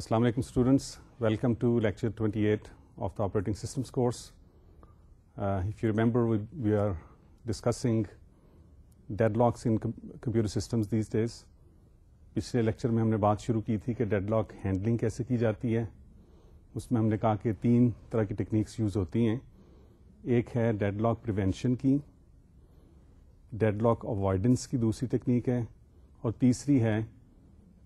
Assalamu alaikum students. Welcome to lecture 28 of the operating systems course. Uh, if you remember, we, we are discussing in com- computer systems these days. पिछले lecture में हमने बात शुरू की थी कि deadlock handling कैसे की जाती है उसमें हमने कहा कि तीन तरह की टेक्निक्स यूज़ होती हैं एक है डेडलॉक प्रिवेंशन की डेडलॉक अवॉइडेंस की दूसरी टेक्निक है और तीसरी है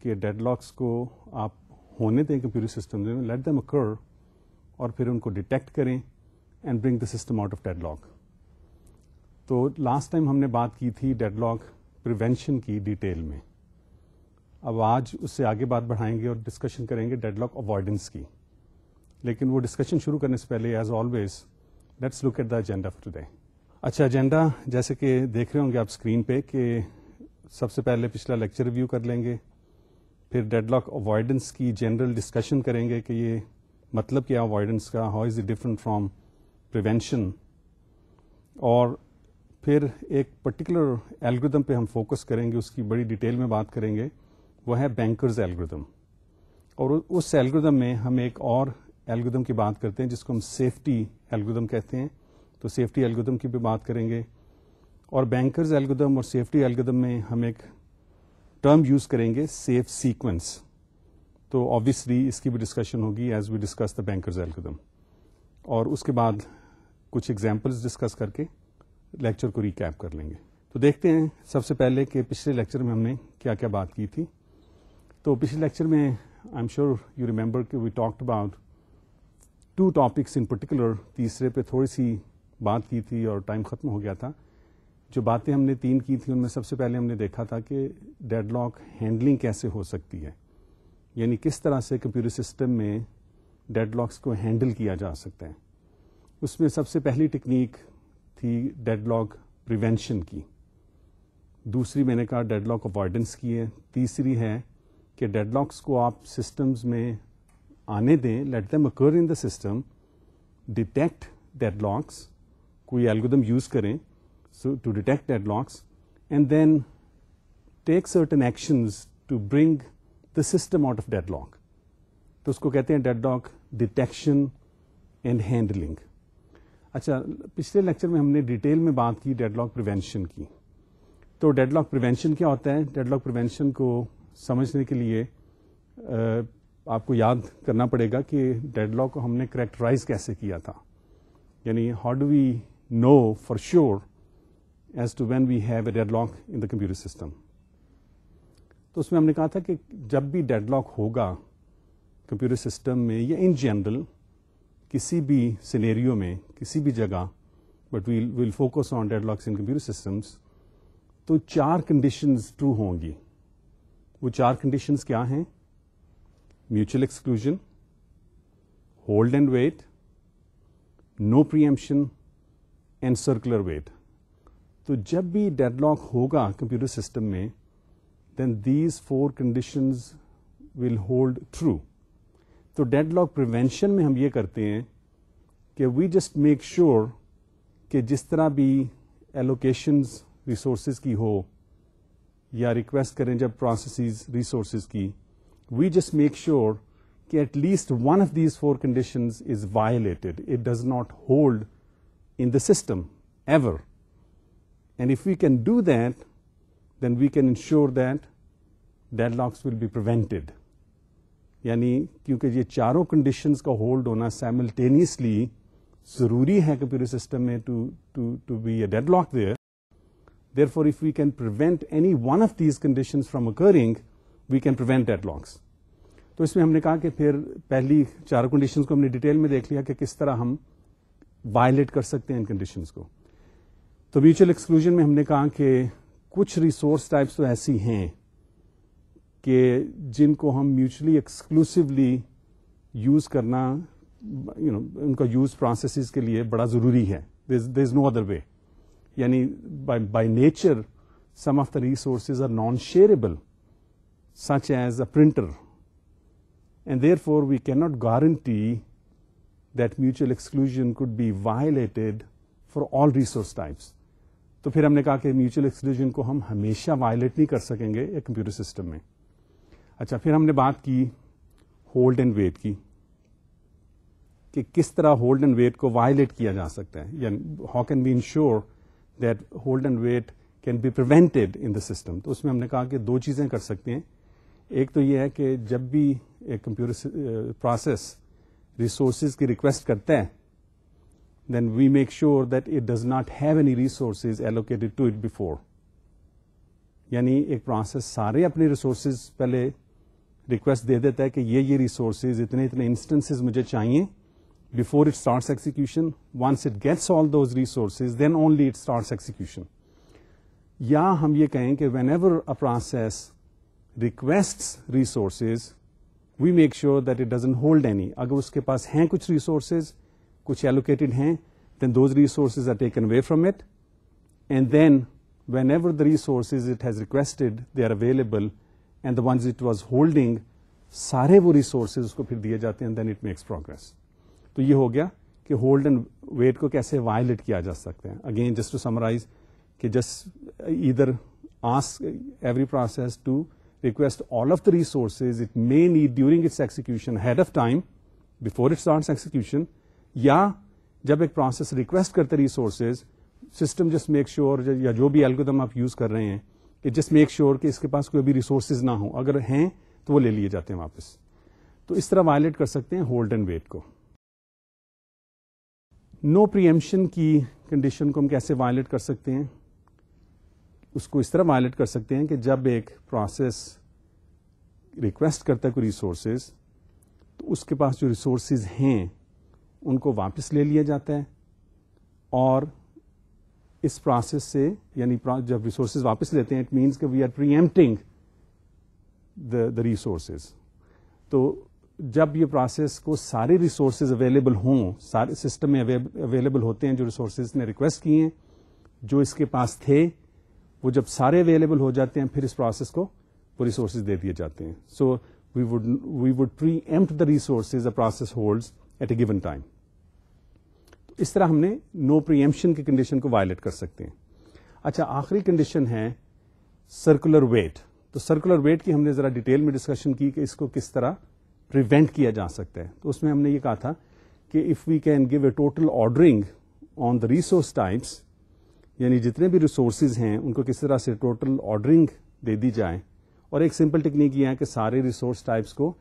कि डेडलॉक्स को आप होने दें कंप्यूटर सिस्टम में लेट देम अकर और फिर उनको डिटेक्ट करें and bring the system out of deadlock तो लास्ट टाइम हमने बात की थी डेडलॉक प्रिवेंशन की डिटेल में। अब आज उससे आगे बात बढ़ाएँगे और डिस्कशन करेंगे डेडलॉक अवॉइडेंस की। लेकिन वो डिस्कशन शुरू करने से पहले as always let's look at the agenda for today अच्छा एजेंडा जैसे कि देख रहे होंगे आप स्क्रीन पे कि सबसे पहले पिछला लेक्चर रिव्यू कर लेंगे। फिर डेडलॉक अवॉइडेंस की जनरल डिस्कशन करेंगे कि ये मतलब क्या अवॉइडेंस का how is it different from prevention और फिर एक पर्टिकुलर एल्गोरिदम पे हम फोकस करेंगे, उसकी बड़ी डिटेल में बात करेंगे, वह है बैंकर्स एल्गोरिदम और उस एल्गोरिदम में हम एक और एल्गोरिदम की बात करते हैं, जिसको हम सेफ्टी एल्गोरिदम कहते हैं। तो सेफ्टी एल्गोरिदम की भी बात करेंगे। और बैंकर्स एल्गोरिदम और सेफ्टी एल्गोरिदम में हम एक टर्म यूज़ करेंगे सेफ़ सीक्वेंस तो ऑब्वियसली इसकी भी डिस्कशन होगी as we discuss the banker's algorithm और उसके बाद कुछ एग्जाम्पल्स डिस्कस करके लेक्चर को रिकैप कर लेंगे. तो देखते हैं सबसे पहले कि पिछले लेक्चर में हमने क्या क्या बात की थी. तो पिछले लेक्चर में I am sure you remember कि we talked about two topics in particular तीसरे पे थोड़ी सी बात की थी और टाइम खत्म हो गया था. जो बातें हमने तीन की थी, उनमें सबसे पहले हमने देखा था कि डेडलॉक हैंडलिंग कैसे हो सकती है। यानी किस तरह से कंप्यूटर सिस्टम में डेडलॉक्स को हैंडल किया जा सकता है। उसमें सबसे पहली टेक्निक थी डेडलॉक प्रिवेंशन की। दूसरी मैंने कहा डेडलॉक अवॉइडेंस की है। तीसरी है कि डेडलॉक्स को आप सिस्टम्स में आने दें let them occur in the system detect deadlocks कोई एल्गोरिदम यूज़ करें so to detect deadlocks, and then take certain actions to bring the system out of deadlock. तो उसको कहते हैं डेडलॉक डिटेक्शन एंड हैंडलिंग अच्छा पिछले लेक्चर में हमने डिटेल में बात की डेडलॉक प्रिवेंशन की। तो डेडलॉक प्रिवेंशन क्या होता है? डेडलॉक प्रिवेंशन को समझने के लिए आपको याद करना पड़ेगा कि डेडलॉक को हमने करेक्टराइज कैसे किया था। यानी how do we know for sure as to when we have a deadlock in the computer system. तो उसमें हमने कहा था कि जब भी डेडलॉक होगा कंप्यूटर सिस्टम में या इन जनरल किसी भी सिनेरियो में, किसी भी जगह but we'll will focus on deadlocks in computer systems तो चार कंडीशंस ट्रू होंगी। वो चार कंडीशंस क्या हैं? Mutual exclusion hold and wait no preemption and circular wait तो जब भी डेडलॉक होगा कंप्यूटर सिस्टम में then these four conditions will hold true तो डेडलॉक प्रिवेंशन में हम ये करते हैं कि वी जस्ट मेक श्योर कि जिस तरह भी एलोकेशंस रिसोर्सेज की हो, या रिक्वेस्ट करें जब प्रोसेस रिसोर्सेज की वी जस्ट मेक श्योर कि at least one of these four conditions is violated it does not hold in the system ever And if we can do that, then we can ensure that deadlocks will be prevented. यानी क्योंकि ये चारों conditions का hold होना simultaneously जरूरी है computer system में to to to be a deadlock there therefore if we can prevent any one of these conditions from occurring we can prevent deadlocks तो इसमें हमने कहा कि फिर पहली चारों कंडीशंस को हमने डिटेल में देख लिया कि किस तरह हम वायलेट कर सकते हैं इन कंडीशंस को तो म्यूचुअल एक्सक्लूजन में हमने कहा कि कुछ रिसोर्स टाइप्स तो ऐसी हैं कि जिनको हम म्यूचुअली एक्सक्लूसिवली यूज़ करना यू नो उनका यूज़ प्रोसेसेस के लिए बड़ा ज़रूरी है। There is no other way यानी by nature some of the resources are non shareable a printer and therefore we can not guarantee that mutual exclusion could be violated for all resource types. तो फिर हमने कहा कि mutual exclusion को हम हमेशा violet नहीं कर सकेंगे एक कंप्यूटर सिस्टम में। अच्छा फिर हमने बात की होल्ड एंड वेट की, कि किस तरह होल्ड एंड वेट को वायलेट किया जा सकता है। या how can be ensure that hold and wait can be prevented in the system तो उसमें हमने कहा कि दो चीज़ें कर सकते हैं। एक तो यह है कि जब भी एक कंप्यूटर प्रोसेस रिसोर्सेज की रिक्वेस्ट करता है then we make sure that it does not have any resources allocated to it before यानी एक प्रोसेस सारे अपने रिसोर्सेज पहले रिक्वेस्ट दे देता है कि ये ये रिसोर्सेज इतने इतने इंस्टेंसेज मुझे चाहिए before it starts execution once it gets all those resources then only it starts execution या हम ये कहें कि whenever a process request resources we make sure that it doesn't hold any अगर उसके पास हैं कुछ रिसोर्सेज कुछ एलोकेटेड हैं are from it and they are available and the ones it was holding सारे वो फिर दिए जाते हैं इट प्रोग्रेस तो ये हो गया कि होल्ड एंड वेट को कैसे वायलेट किया जा सकते हैं अगेन जस्ट टू समराइज इधर ask every process to all of the resources it may need during its execution ahead of time before it starts execution या जब एक प्रोसेस रिक्वेस्ट करते resources system just make sure या जो भी algorithm आप use कर रहे हैं कि जस्ट मेक श्योर कि इसके पास कोई भी रिसोर्सेज ना हो। अगर हैं तो वो ले लिए जाते हैं वापस। तो इस तरह वायलेट कर सकते हैं होल्ड एंड वेट को। नो प्रियमशन की कंडीशन को हम कैसे वायलेट कर सकते हैं? उसको इस तरह वायलेट कर सकते हैं कि जब एक प्रोसेस रिक्वेस्ट करता है कोई रिसोर्सेज तो उसके पास जो रिसोर्सेज हैं उनको वापस ले लिया जाता है और इस प्रोसेस से, यानी जब रिसोर्सेज वापस लेते हैं इट मीन्स कि we are preempting the the resources तो जब ये प्रोसेस को सारे रिसोर्सेज अवेलेबल हों, सारे सिस्टम में अवेलेबल होते हैं जो रिसोर्सेज ने रिक्वेस्ट किए हैं, जो इसके पास थे, वो जब सारे अवेलेबल हो जाते हैं, फिर इस प्रोसेस को वो रिसोर्सेज दे दिए जाते हैं। So we would we would preempt the resources a process holds at a given time इस तरह हमने नो प्रीएम्पशन की कंडीशन को वायलेट कर सकते हैं। अच्छा आखिरी कंडीशन है सर्कुलर वेट तो सर्कुलर वेट की हमने जरा डिटेल में डिस्कशन की कि इसको किस तरह प्रिवेंट किया जा सकता है। तो उसमें हमने ये कहा था कि if we can give a total ordering on the resource types यानी जितने भी रिसोर्सेज हैं, उनको किस तरह से टोटल ऑर्डरिंग दे दी जाए। और एक सिंपल टेक्निक ये है कि सारे रिसोर्स टाइप्स को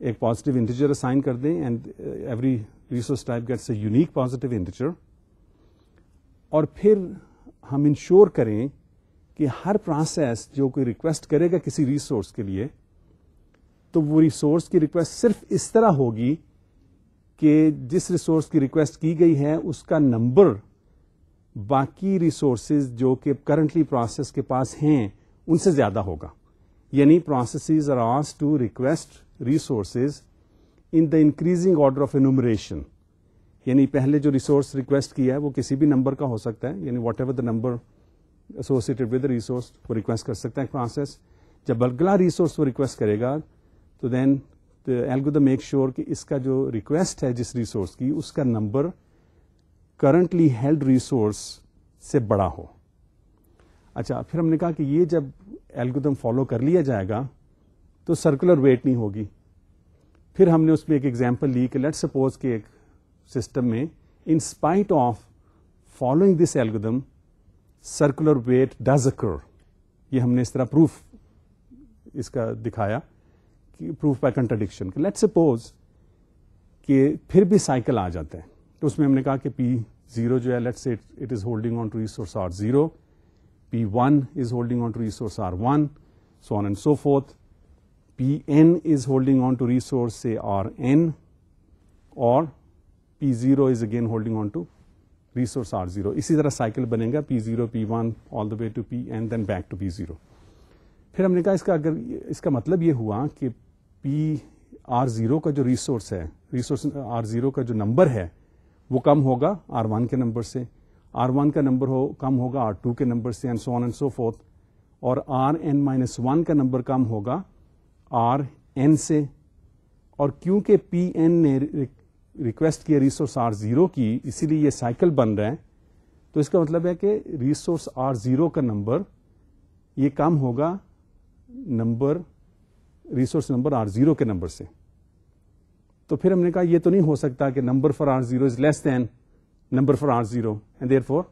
एक पॉजिटिव इंटीजर असाइन कर दें and every resource type gets a unique positive integer और फिर हम इंश्योर करें कि हर प्रोसेस जो कोई रिक्वेस्ट करेगा किसी रिसोर्स के लिए तो वो रिसोर्स की रिक्वेस्ट सिर्फ़ इस तरह होगी कि जिस रिसोर्स की रिक्वेस्ट की गई है, उसका नंबर बाकी रिसोर्सेज जो कि करंटली प्रोसेस के पास हैं, उनसे ज़्यादा होगा। यानी processes are asked to request resources in the increasing order of enumeration यानी पहले जो रिसोर्स रिक्वेस्ट किया है, वो किसी भी नंबर का हो सकता है। यानी whatever the number associated with resource वो रिक्वेस्ट कर सकता है प्रोसेस जब अगला रिसोर्स वो रिक्वेस्ट करेगा तो देन एल्गोदम मेक श्योर कि इसका जो रिक्वेस्ट है, जिस रिसोर्स की, उसका नंबर करंटली हेल्ड रिसोर्स से बड़ा हो। अच्छा फिर हमने कहा कि ये जब एल्गोदम फॉलो कर लिया जाएगा तो सर्कुलर वेट नहीं होगी। फिर हमने उसमें एक एग्ज़ाम्पल ली कि लेट सपोज़ के एक सिस्टम में in spite of following this algorithm circular wait does occur ये हमने इस तरह प्रूफ इसका दिखाया कि proof by contradiction let suppose कि फिर भी साइकिल आ जाता है तो उसमें हमने कहा कि पी ज़ीरो जो है let's say it is holding on to resource R zero P one is holding on to resource R one so on and so forth. Pn is holding on to resource say Rn or P0 is again holding on to resource R0. इसी तरह cycle बनेगा P0, P1 all the way to Pn then back to P0. फिर हमने कहा इसका अगर इसका मतलब ये हुआ कि P R0 का जो रिसोर्स है रिसोर्स R0 का जो नंबर है वो कम होगा R1 के नंबर से R1 का नंबर हो कम होगा R2 के नंबर से and so on and so forth और आर एन माइनस वन का नंबर कम होगा आर, एन से, और क्योंकि पी, एन ने रिक्वेस्ट किया रिसोर्स आर ज़ीरो की, इसीलिए ये साइकिल बन रहा है। तो इसका मतलब है कि रिसोर्स आर ज़ीरो का नंबर ये कम होगा number resource number R zero के नंबर से। तो फिर हमने कहा, ये तो नहीं हो सकता कि number for R zero is less than number for R zero and therefore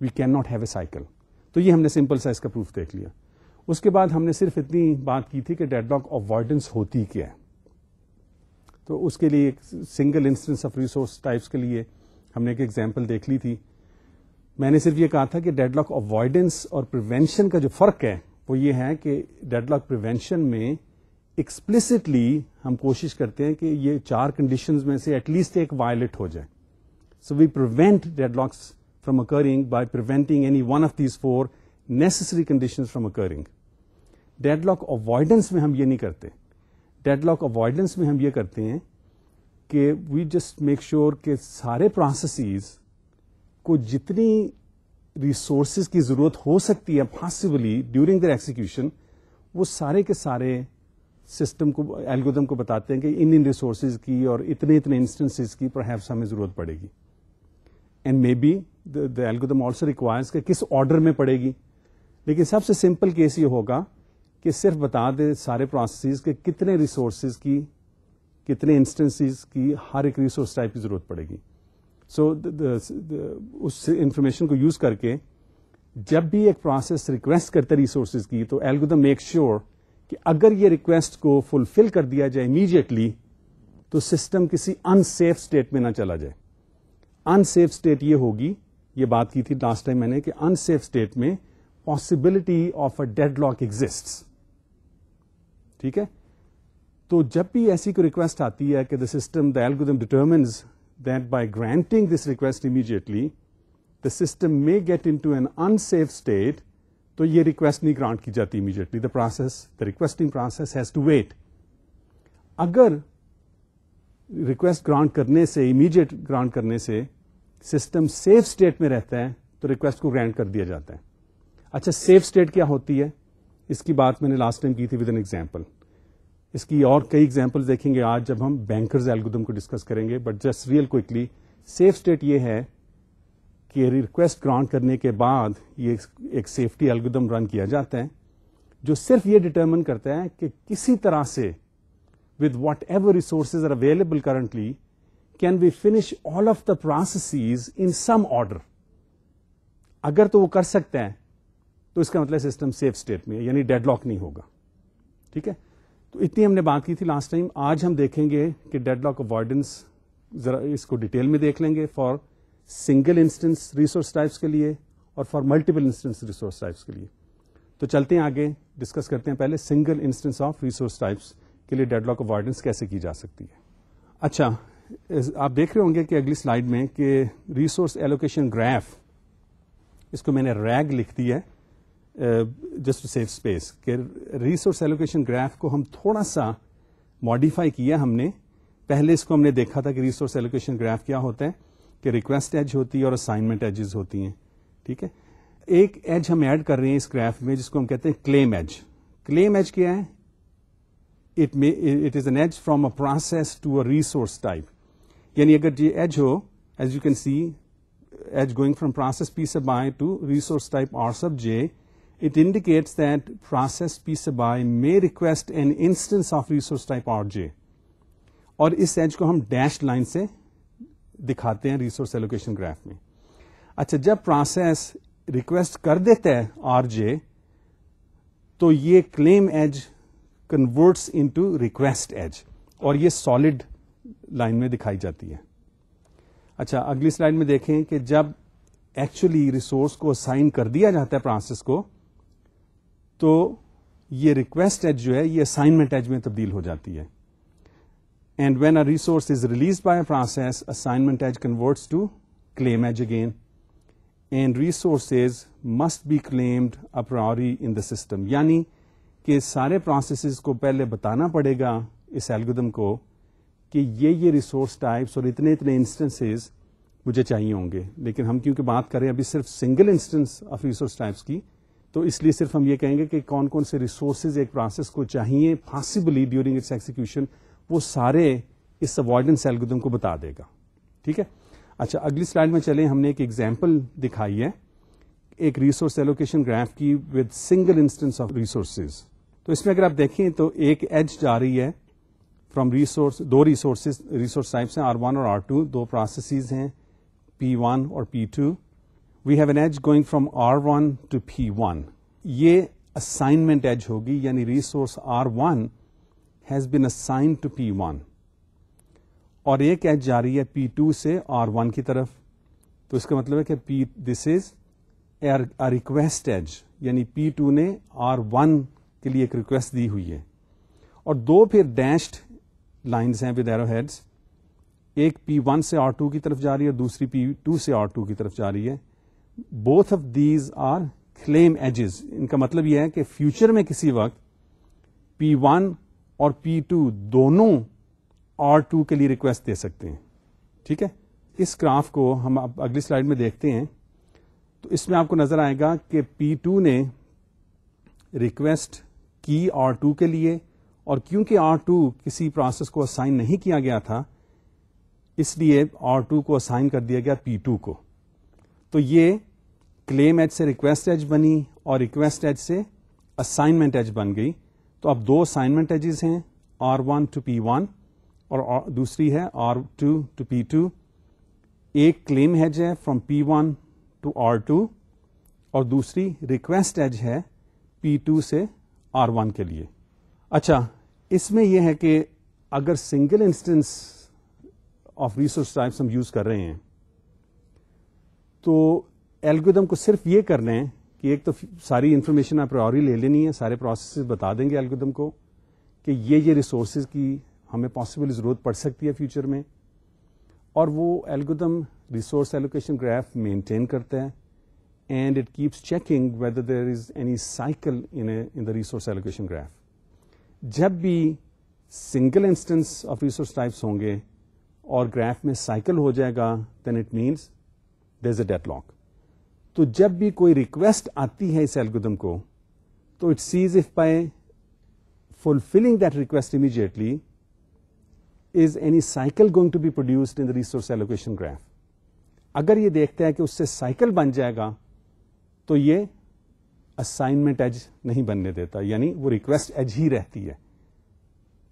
we can not have a cycle तो ये हमने सिंपल साइज़ का प्रूफ देख लिया। उसके बाद हमने सिर्फ़ इतनी बात की थी कि डेडलॉक अवॉइडेंस होती क्या है। तो उसके लिए एक single instance of resource types के लिए हमने एक एग्जांपल देख ली थी। मैंने सिर्फ़ ये कहा था कि डेडलॉक अवॉइडेंस और प्रिवेंशन का जो फ़र्क है, वो ये है कि डेडलॉक प्रिवेंशन में एक्सप्लिसिटली हम कोशिश करते हैं कि ये चार कंडीशंस में से एटलीस्ट एक वायलेट हो जाए। So we prevent deadlocks from occurring by preventing any one of these four necessary conditions from occurring deadlock avoidance में हम ये नहीं करते. डेडलॉक अवॉइडेंस में हम ये करते हैं कि वी जस्ट मेक श्योर कि सारे प्रोसेसेस को जितनी रिसोर्सेज की ज़रूरत हो सकती है पॉसिबली ड्यूरिंग दर एक्सिक्यूशन वो सारे के सारे सिस्टम को एल्गोदम को बताते हैं कि इन इन रिसोर्सेज की और इतने इतने इंस्टेंसेस की पर हमें ज़रूरत पड़ेगी. And may be the algorithm also requires कि किस ऑर्डर में पड़ेगी. लेकिन सबसे सिंपल केस ये होगा कि सिर्फ़ बता दे सारे प्रोसेस के कितने रिसोर्सेज की कितने इंस्टेंसेस की हर एक रिसोर्स टाइप की ज़रूरत पड़ेगी। सो so, उस इंफॉर्मेशन को यूज़ करके जब भी एक प्रोसेस रिक्वेस्ट करते रिसोर्सेज की तो एल्गोदम मेक श्योर कि अगर ये रिक्वेस्ट को फुलफिल कर दिया जाए इमीडिएटली तो सिस्टम किसी अनसेफ स्टेट में ना चला जाए। अनसेफ स्टेट ये होगी ये बात की थी लास्ट टाइम मैंने कि अनसेफ स्टेट में possibility of a deadlock exists ठीक है? तो जब भी ऐसी कोई रिक्वेस्ट आती है कि the system the algorithm determines that by granting this request immediately the system may get into an unsafe state तो ये रिक्वेस्ट नहीं ग्रांट की जाती immediately the process the requesting process has to wait अगर request grant करने से immediate grant करने से सिस्टम सेफ़ स्टेट में रहता है तो रिक्वेस्ट को ग्रांट कर दिया जाता है। अच्छा सेफ़ स्टेट क्या होती है? इसकी बात मैंने लास्ट टाइम की थी विद एन एग्ज़ाम्पल इसकी और कई एग्ज़ाम्पल देखेंगे आज जब हम बैंकर्स एल्गोदम को डिस्कस करेंगे but just real quickly safe state ये है कि रिक्वेस्ट ग्रांट करने के बाद ये एक सेफ्टी एल्गोदम रन किया जाता है, जो सिर्फ़ ये डिटर्मिन करता है कि किसी तरह से with whatever resources are available currently can we finish all of the process in some अगर तो वो कर सकते हैं तो इसका मतलब सिस्टम सेफ़ स्टेट में यानी डेडलॉक नहीं होगा। ठीक है? तो इतनी हमने बात की थी लास्ट टाइम आज हम देखेंगे कि डेडलॉक अवॉइडेंस जरा इसको डिटेल में देख लेंगे for single instance resource types के लिए और for multiple instance resource types के लिए। तो चलते हैं आगे डिस्कस करते हैं पहले single instance of resource types के लिए डेडलॉक अवॉइडेंस कैसे की जा सकती है। अच्छा आप देख रहे होंगे कि अगली स्लाइड में कि रिसोर्स एलोकेशन ग्राफ इसको मैंने रैग लिख दी है। जस्ट टू सेव स्पेस कि रिसोर्स एलोकेशन ग्राफ को हम थोड़ा सा मॉडिफाई किया हमने। पहले इसको हमने देखा था कि रिसोर्स एलोकेशन ग्राफ क्या होता है, कि रिक्वेस्ट एज होती है और असाइनमेंट एजेस होती हैं, ठीक है? एक एज हम ऐड कर रहे हैं इस ग्राफ में, जिसको हम कहते हैं क्लेम एज क्लेम एज क्या है? It may it is an edge from a process to a resource type यानी अगर ये एज हो edge you can see edge going from process P sub I to resource type R sub J it indicates that process P sub i may request an instance of resource type RJ. और इस as को हम dash line से दिखाते हैं resource allocation graph में अच्छा जब प्रोसेस रिक्वेस्ट कर देता है आरजे तो ये claim edge converts into request edge और ये सॉलिड लाइन में दिखाई जाती है अच्छा अगली स्लाइड में देखें कि जब एक्चुअली रिसोर्स को असाइन कर दिया जाता है प्रोसेस को तो ये रिक्वेस्ट एज जो है, ये असाइनमेंट एज में तब्दील हो जाती है। And when a resource is released by a process assignment edge converts to claim edge again and resources must be claimed a priori in the system यानी कि सारे प्रोसेसेस को पहले बताना पड़ेगा इस एल्गोदम को कि ये ये रिसोर्स टाइप्स और इतने इतने इंस्टेंसेस मुझे चाहिए होंगे। लेकिन हम क्योंकि बात करें अभी सिर्फ़ single instance of resource types की तो इसलिए सिर्फ़ हम ये कहेंगे कि कौन कौन से रिसोर्सेज एक प्रोसेस को चाहिए पॉसिबली ड्यूरिंग इट्स एक्सिक्यूशन वो सारे इस अवॉइडेंस एल्गोरिथम को बता देगा। ठीक है? अच्छा अगली स्लाइड में चले। हमने एक एग्ज़ाम्पल दिखाई है। एक रिसोर्स एलोकेशन ग्राफ की with single instance of resources तो इसमें अगर आप देखें तो एक एज जा रही है फ्रॉम रिसोर्स दो रिसोर्सेज रिसोर्स टाइप्स हैं आर वन और आर टू दो प्रोसेसेस हैं पी वन और P two we have an edge going from R one to P one ये असाइनमेंट एज होगी, यानी resource R one has been assigned to P one और एक edge जा रही है पी टू से आर वन की तरफ़। तो इसका मतलब है कि P this is a request edge यानी पी टू ने आर वन के लिए एक रिक्वेस्ट दी हुई है। और दो फिर डैश्ड लाइंस हैं विद एरो हेड्स एक पी वन से आर टू की तरफ़ जा रही है और दूसरी पी टू से आर टू की तरफ़ जा रही है। Both of these are claim edges इनका मतलब यह है कि फ्यूचर में किसी वक्त पी वन और पी टू दोनों आर के लिए रिक्वेस्ट दे सकते हैं। ठीक है? इस ग्राफ को हम अब अगली स्लाइड में देखते हैं। तो इसमें आपको नज़र आएगा कि पी टू ने रिक्वेस्ट की आर टू के लिए और क्योंकि आर टू किसी प्रोसेस को असाइन नहीं किया गया था, इसलिए आर टू को असाइन कर दिया गया पी टू को। तो ये क्लेम एज से रिक्वेस्ट एज बनी और रिक्वेस्ट एज से असाइनमेंट एज बन गई। तो अब दो असाइनमेंट एजेस हैं R one to P one और दूसरी है R two to P two एक क्लेम हेज है from P one to R two और दूसरी रिक्वेस्ट एज है पी टू से आर वन के लिए। अच्छा इसमें यह है कि अगर single instance of resource types हम यूज़ कर रहे हैं तो एल्गोदम को सिर्फ़ ये करना है कि एक तो सारी इंफॉर्मेशन आप प्रायोरी ले लेनी है, सारे प्रोसेस बता देंगे एल्गोदम को कि ये ये रिसोर्सेज की हमें पॉसिबल ज़रूरत पड़ सकती है फ्यूचर में। और वो algorithm resource allocation graph maintain करता है and it keeps checking whether there is any cycle in in the resource allocation graph जब भी single instance of resource types होंगे और ग्राफ में साइकिल हो जाएगा then it means there is a deadlock तो जब भी कोई रिक्वेस्ट आती है इस एल्गोदम को तो it sees if by fulfilling that request immediately is any cycle going to be produced in the resource allocation graph अगर ये देखता है कि उससे साइकिल बन जाएगा तो ये असाइनमेंट एज नहीं बनने देता यानी वो रिक्वेस्ट एज ही रहती है।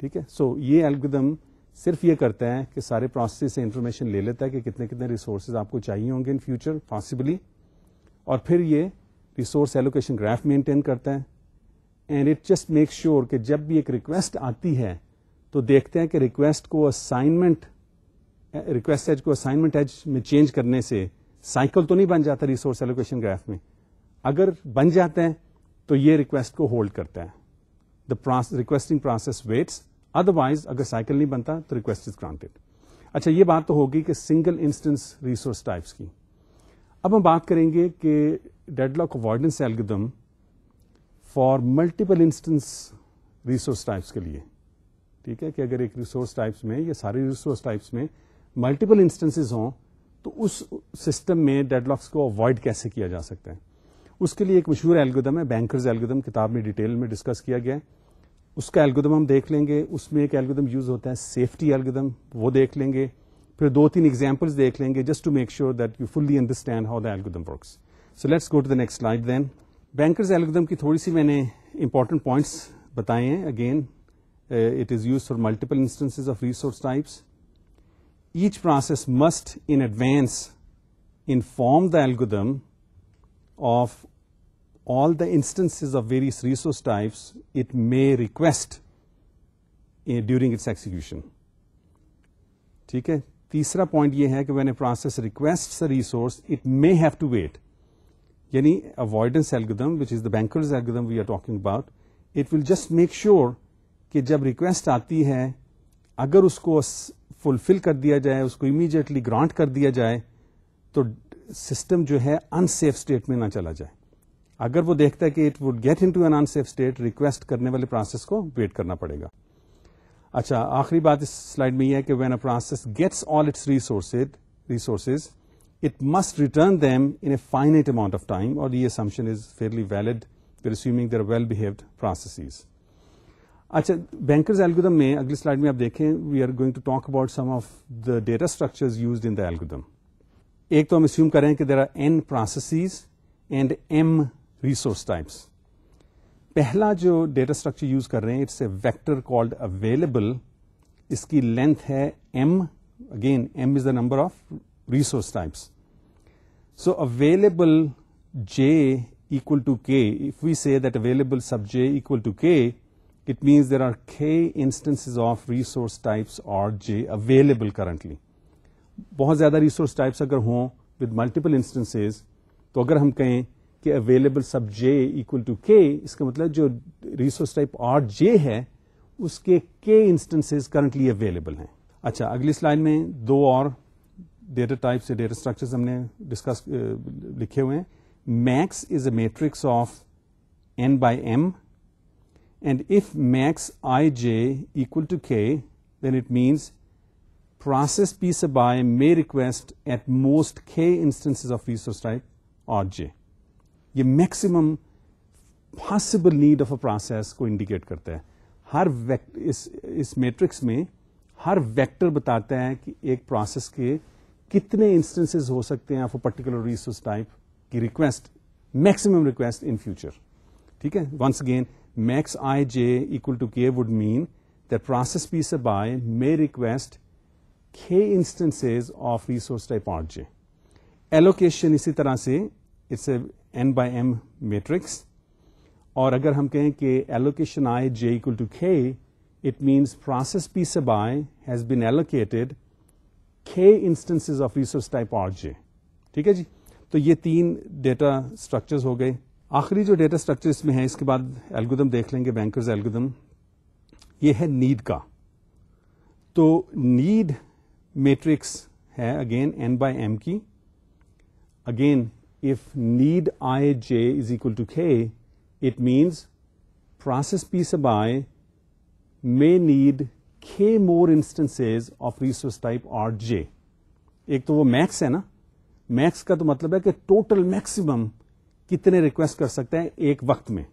ठीक है? सो so, ये एल्गोदम सिर्फ़ ये करता है कि सारे प्रोसेस से इंफॉर्मेशन ले लेता है कि कितने कितने रिसोर्सेज आपको चाहिए होंगे इन फ्यूचर पॉसिबली और फिर ये रिसोर्स एलोकेशन ग्राफ मेंटेन करता है। And it just make sure कि जब भी एक रिक्वेस्ट आती है तो देखते हैं कि रिक्वेस्ट को असाइनमेंट रिक्वेस्ट एज को असाइनमेंट एज में चेंज करने से साइकिल तो नहीं बन जाता रिसोर्स एलोकेशन ग्राफ में। अगर बन जाते हैं तो ये रिक्वेस्ट को होल्ड करता है। The requesting process waits otherwise अगर साइकिल नहीं बनता तो रिक्वेस्ट इज़ ग्रांटेड अच्छा ये बात तो होगी कि सिंगल इंस्टेंस रिसोर्स टाइप्स की। अब हम बात करेंगे कि deadlock avoidance algorithm for multiple instance resource types के लिए। ठीक है कि अगर एक रिसोर्स टाइप्स में या सारे रिसोर्स टाइप्स में मल्टीपल इंस्टेंसेस हों तो उस सिस्टम में डेडलॉक्स को अवॉइड कैसे किया जा सकता है? उसके लिए एक मशहूर एल्गोदम है बैंकर्स एल्गोदम किताब में डिटेल में डिस्कस किया गया है। उसका एल्गोदम हम देख लेंगे, उसमें एक एल्गोदम यूज़ होता है सेफ्टी एल्गोदम वो देख लेंगे। फिर दो तीन एग्जाम्पल्स देख लेंगे just to make sure that you fully understand how the algorithm works so let's go to the next slide then banker's algorithm की थोड़ी सी मैंने इंपॉर्टेंट पॉइंट्स बताए हैं. Again it is use for multiple instances of resource types each process must in advance inform the algorithm of all the instances of various resource types it may request uh, during its execution. ठीक है? तीसरा point ये है कि when a process request resource it may have to wait यानी avoidance algorithm which is the banker's algorithm we are talking about it will just make sure कि जब request आती है, अगर उसको फुलफिल कर दिया जाए, उसको इमीडिएटली ग्रांट कर दिया जाए तो सिस्टम जो है अनसेफ स्टेट में ना चला जाए। अगर वो देखता है कि it would get into an unsafe state request करने वाले प्रोसेस को वेट करना पड़ेगा। अच्छा आखिरी बात इस स्लाइड में यह है कि when a process gets all its resources it must return them in a finite amount of time और ये असम्पशन इज़ फेयरली वैलिड फिर assuming there well behaved processes अच्छा बैंकर्स एल्गोदम में अगली स्लाइड में आप देखें we are going to talk about some of the data structures used in the algorithm एक तो हम अस्यूम करें कि there are N processes and M resource types पहला जो डेटा स्ट्रक्चर यूज़ कर रहे हैं it's a vector called available इसकी लेंथ है m again m is the number of resource types so available j equal to k if we say that available sub j equal to k it means there are k instances of resource types or j available currently बहुत ज़्यादा resource types अगर हों with multiple instances तो अगर हम कहें कि available सब जे इक्वल टू के इसका मतलब जो रिसोर्स टाइप आर जे है, उसके के इंस्टेंसेस करंटली अवेलेबल हैं अच्छा अगली स्लाइड में दो और डेटा टाइप्स से डेटा स्ट्रक्चर्स हमने डिस्कस लिखे हुए हैं max is a matrix of N by M if max I J equal to K then it means process P sub i may request at most k instances of resource type or j. ये maximum possible need of a process को indicate करता है। हर इस इस matrix में हर vector बताता है कि एक प्रोसेस के कितने इंस्टेंसेस हो सकते हैं of a particular resource type की request maximum request in future ठीक है? Once again I J equal to K would mean that process P से by may request k instances of resource type RJ. Allocation इसी तरह से it's n by m matrix. और अगर हम कहें कि allocation i j equal to k, it means process p sub i has been allocated k instances of resource type RJ. ठीक है जी? तो ये तीन डेटा स्ट्रक्चर्स हो गए। आखिरी जो डेटा स्ट्रक्चर इसमें है, इसके बाद एल्गोदम देख लेंगे बैंकर्स एल्गोदम ये है नीड का। तो नीड मैट्रिक्स है अगेन एन बाय एम की। Again need I J is equal to K it means process P sub i may need k more instances of resource type R एक तो वो max है ना? Max का तो मतलब है कि टोटल मैक्सिमम कितने रिक्वेस्ट कर सकते हैं एक वक्त में।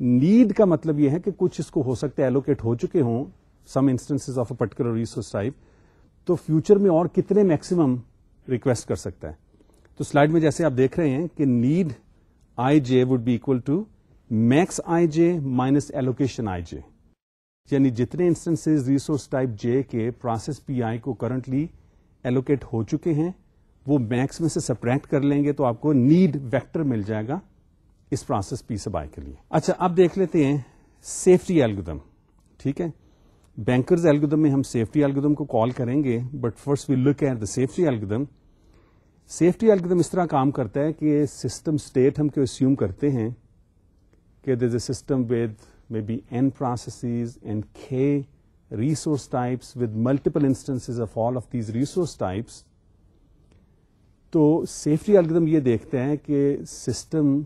नीड का मतलब यह है कि कुछ इसको हो सकता है एलोकेट हो चुके हों some instances of a particular resource type तो फ्यूचर में और कितने मैक्सिमम रिक्वेस्ट कर सकता है? तो स्लाइड में जैसे आप देख रहे हैं कि need I J would be equal to max I J minus allocation I J यानी जितने इंस्टेंसेस रिसोर्स टाइप जे के प्रोसेस पी आई को करंटली एलोकेट हो चुके हैं, वो मैक्स में से सपरेक्ट कर लेंगे तो आपको नीड वेक्टर मिल जाएगा इस प्रोसेस पी सब आई के लिए। अच्छा अब देख लेते हैं सेफ्टी एल्गोदम ठीक है? बैंकर्स एल्गोदम में हम सेफ्टी एल्गोदम को कॉल करेंगे but first we look at the safety algorithm safety algorithm इस तरह काम करता है कि सिस्टम स्टेट हम क्यों अस्यूम करते हैं कि there is system with may be N process and खे resource types with multiple instances of all of these resource types तो सेफ्टी एल्गोदम ये देखते हैं कि सिस्टम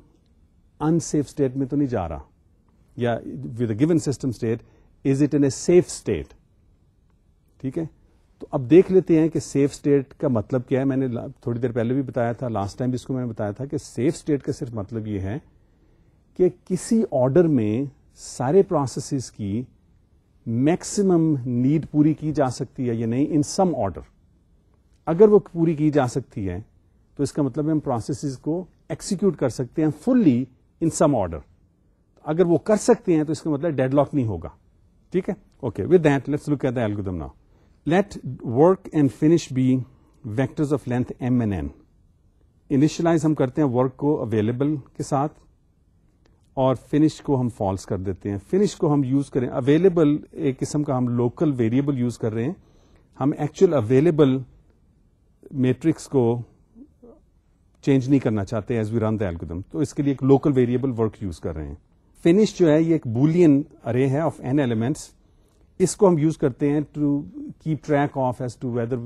अनसेफ स्टेट में तो नहीं जा रहा, या with given system state is it in a safe state ठीक है? तो अब देख लेते हैं कि सेफ़ स्टेट का मतलब क्या है। मैंने थोड़ी देर पहले भी बताया था लास्ट टाइम भी इसको मैंने बताया था कि सेफ़ स्टेट का सिर्फ़ मतलब ये है कि किसी ऑर्डर में सारे प्रोसेसेस की मैक्सिमम नीड पूरी की जा सकती है या नहीं इन सम ऑर्डर अगर वो पूरी की जा सकती है तो इसका मतलब हम प्रोसेसेस को एक्सिक्यूट कर सकते हैं फुल्ली इन सम ऑर्डर अगर वो कर सकते हैं तो इसका मतलब डेडलॉक नहीं होगा। ठीक है? Okay with that let's look at the algorithm now let work and finish be vectors of length M N N initialise हम करते हैं वर्क को अवेलेबल के साथ और फिनिश को हम फॉल्स कर देते हैं। फिनिश को हम यूज़ करें। अवेलेबल एक किस्म का हम लोकल वेरिएबल यूज़ कर रहे हैं। हम एक्चुअल अवेलेबल मैट्रिक्स को चेंज नहीं करना चाहते as we run the algorithm तो इसके लिए एक लोकल वेरिएबल वर्क यूज़ कर रहे हैं। फिनिश जो है ये एक बुलियन अरे है ऑफ़ एन एलिमेंट्स इसको हम यूज़ करते हैं to keep track of as to whether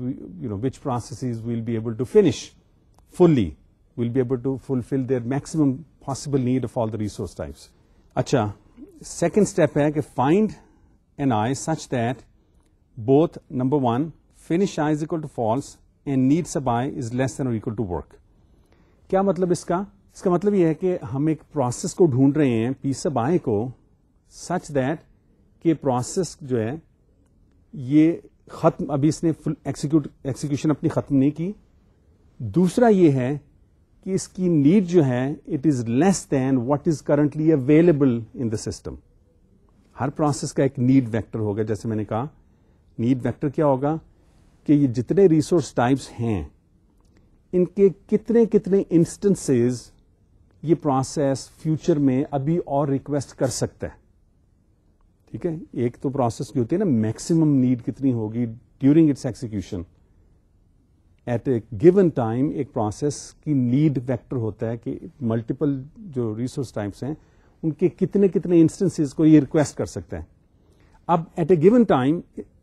which process will be able to finish fully will be able to fulfil their maximum possible need of all the resource types अच्छा second step है कि find an I such that both number one finish I is equal to false and need sub I is less than equal to work क्या मतलब इसका? इसका मतलब यह है कि हम एक प्रोसेस को ढूंढ रहे हैं पी सब आए को सच दैट कि प्रोसेस जो है, ये खत्म, अभी इसने फुल एक्सिक्यूट एक्सिक्यूशन अपनी खत्म नहीं की। दूसरा ये है कि इसकी नीड जो है it is less than what is currently available in the system her process का एक नीड वेक्टर होगा, जैसे मैंने कहा। नीड वेक्टर क्या होगा? कि ये जितने रिसोर्स टाइप्स हैं, इनके कितने कितने इंस्टेंसेस ये प्रोसेस फ्यूचर में अभी और रिक्वेस्ट कर सकता है। ठीक है? एक तो प्रोसेस की होती है ना मैक्सिमम नीड कितनी होगी during its execution at a given time एक प्रोसेस की नीड वेक्टर होता है कि मल्टीपल जो रिसोर्स टाइप्स हैं, उनके कितने कितने इंस्टेंसेस को ये रिक्वेस्ट कर सकते हैं। अब एट ए गिवन टाइम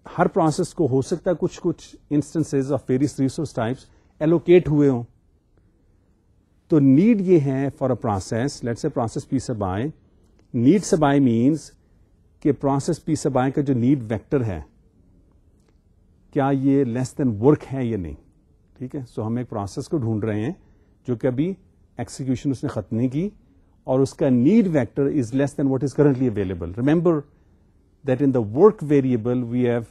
हर प्रोसेस को हो सकता है कुछ कुछ instances of various resource types allocated हुए हों। तो नीड ये है for a process let's a process P sub I need sub I means कि प्रोसेस पी सब आई का जो नीड वेक्टर है, क्या ये लेस देन वर्क है या नहीं? ठीक है? सो हम एक प्रोसेस को ढूंढ रहे हैं, जो कि अभी एक्सिक्यूशन उसने खत्म नहीं की, और उसका need vector is less than what is currently available remember that in the work variable we have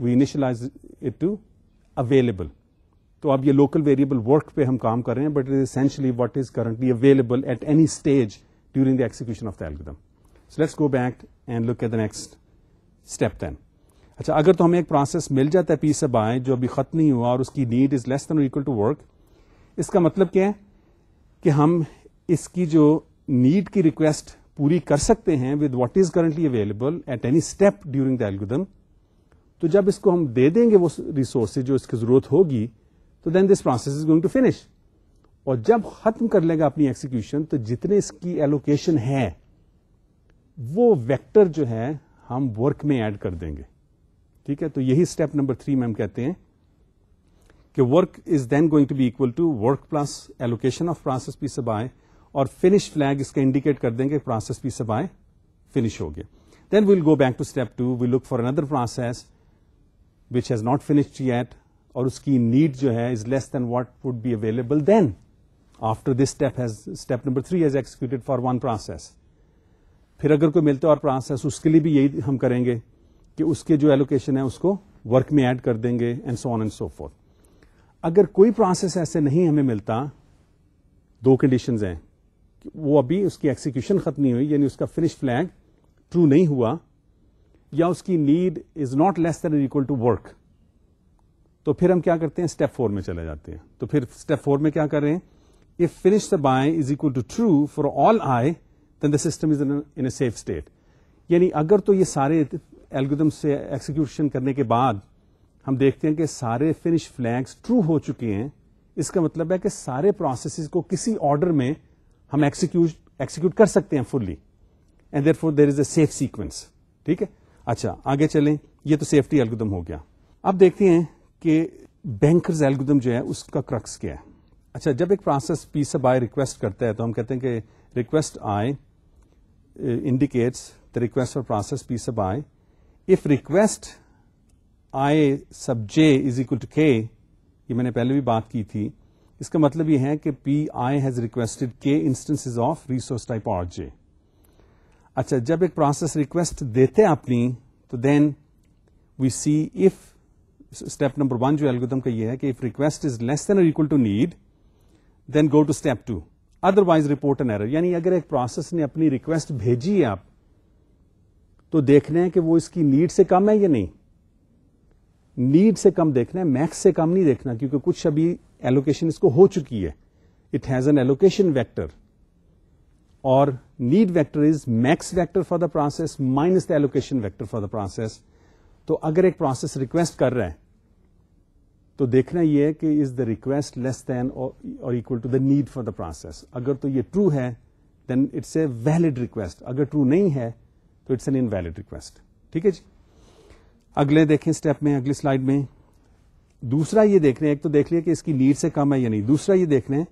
we initialise it to available तो अब ये लोकल वेरिएबल वर्क पे हम काम कर रहे हैं but it is essentially what is currently available at any stage during the execution of the algorithm so let's go back and look at the next step then अच्छा अगर तो हमें एक प्रोसेस मिल जाता है पी सब आए जो अभी खत्म नहीं हुआ और उसकी need is less than equal to work इसका मतलब क्या है? कि हम इसकी जो नीड की रिक्वेस्ट पूरी कर सकते हैं with what is currently available at any step during the algorithm तो जब इसको हम दे देंगे वो रिसोर्सेज जो इसकी ज़रूरत होगी तो then this process is going to finish और जब खत्म कर लेगा अपनी एक्सिक्यूशन तो जितने इसकी एलोकेशन है वो वेक्टर जो है, हम वर्क में ऐड कर देंगे। ठीक है? तो यही स्टेप नंबर थ्री में हम कहते हैं कि work is then going to be equal to work plus allocation of process P sub I और फिनिश फ्लैग इसका इंडिकेट कर देंगे प्रोसेस पी सब आए फिनिश हो गया। Then will go back to step two will look for another process which has not finished yet और उसकी need जो है is less than what would be available then after this step has step number three has executed for one process फिर अगर कोई मिलता है और प्रोसेस उसके लिए भी यही हम करेंगे कि उसके जो एलोकेशन है, उसको वर्क में ऐड कर देंगे and so on and so forth अगर कोई प्रोसेस ऐसे नहीं हमें मिलता, दो कंडीशंस हैं वो अभी उसकी एक्सिक्यूशन खत्म नहीं हुई, यानी उसका फिनिश फ्लैग ट्रू नहीं हुआ, या उसकी need is not less than equal to work तो फिर हम क्या करते हैं? स्टेप फोर में चले जाते हैं। तो फिर स्टेप फोर में क्या कर रहे हैं? If finish the by is equal to true for all I then the system is in a safe state यानी अगर तो ये सारे एल्गोरिथम से एक्सिक्यूशन करने के बाद हम देखते हैं कि सारे फिनिश फ्लैग्स ट्रू हो चुके हैं, इसका मतलब है कि सारे प्रोसेसेस को किसी ऑर्डर में हम एक्सिक्यूट एक्सिक्यूट कर सकते हैं fully and therefore there is a safe sequence ठीक है? अच्छा आगे चलें। ये तो सेफ्टी एल्गोरिथम हो गया। अब देखते हैं कि बैंकर्स एल्गोरिथम जो है, उसका क्रक्स क्या है। अच्छा जब एक process P sub I request करता है तो हम कहते हैं कि request I indicates the request for process P sub I if request आई सब जे इज़ इक्वल टू के ये मैंने पहले भी बात की थी, इसका मतलब ये है कि p i has requested k instances of resource type और जे अच्छा जब एक प्रोसेस रिक्वेस्ट देते हैं अपनी तो then we see if step number one जो एल्गोरिथम का ये है कि if request is less than equal to need then go to step two otherwise report an error यानी अगर एक प्रोसेस ने अपनी रिक्वेस्ट भेजी है आप तो देखना है कि वो इसकी नीड से कम है या नहीं। नीड से कम देखना है मैक्स से कम नहीं देखना, क्योंकि कुछ अभी एलोकेशन इसको हो चुकी है। It has an allocation vector और need vector is max vector for the process minus the allocation vector for the process तो अगर एक प्रोसेस रिक्वेस्ट कर रहा है तो देखना यह है कि is the request less than और equal to the need for the process अगर तो ये ट्रू है then it's a valid request अगर ट्रू नहीं है तो इट्स एन इनवैलिड रिक्वेस्ट ठीक है जी? अगले देखें स्टेप में, अगली स्लाइड में। दूसरा ये देख रहे हैं, एक तो देख लिया कि इसकी नीड से कम है या नहीं। दूसरा ये देख रहे हैं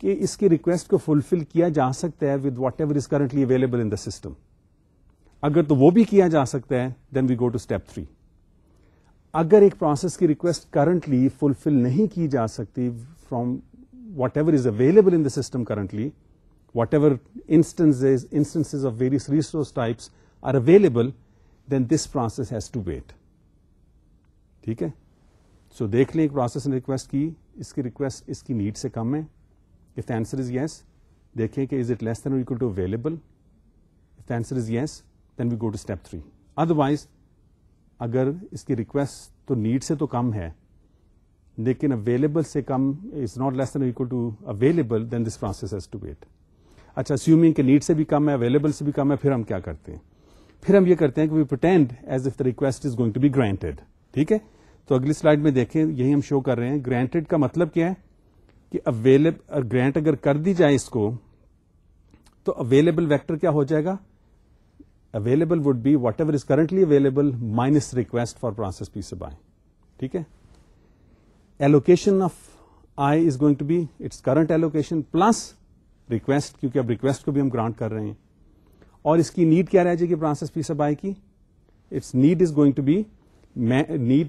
कि इसकी रिक्वेस्ट को फुलफिल किया जा सकता है with whatever is currently available in the system अगर तो वो भी किया जा सकता है then we go to step three अगर एक प्रोसेस की रिक्वेस्ट करंटली फुलफिल नहीं की जा सकती from whatever is available in the system currently whatever instances, instances of various resource types are available, then this process has to wait. ठीक है? सो so, देख लें एक प्रोसेस ने रिक्वेस्ट की इसकी रिक्वेस्ट इसकी नीड से कम है। If the answer is yes देखें कि is it less than equal to available if the answer is yes then we go to step three otherwise अगर इसकी रिक्वेस्ट तो नीड से तो कम है, लेकिन अवेलेबल से कम is not less than equal to available then this process has to wait अच्छा assuming कि नीड से भी कम है अवेलेबल से भी कम है, फिर हम क्या करते हैं? फिर हम ये करते हैं कि we pretend as if the request is going to be granted ठीक है? तो अगली स्लाइड में देखें, यही हम शो कर रहे हैं। ग्रांटेड का मतलब क्या है? कि अवेलेबल ग्रांट अगर कर दी जाए इसको तो अवेलेबल वेक्टर क्या हो जाएगा? Would be whatever is currently available minus request for process P से बाय ठीक है? Allocation of I is going to be its current plus request क्योंकि अब रिक्वेस्ट को भी हम ग्रांट कर रहे हैं। और इसकी नीड क्या रह जाएगी प्रोसेस पी सब आई की? Its need is going to be need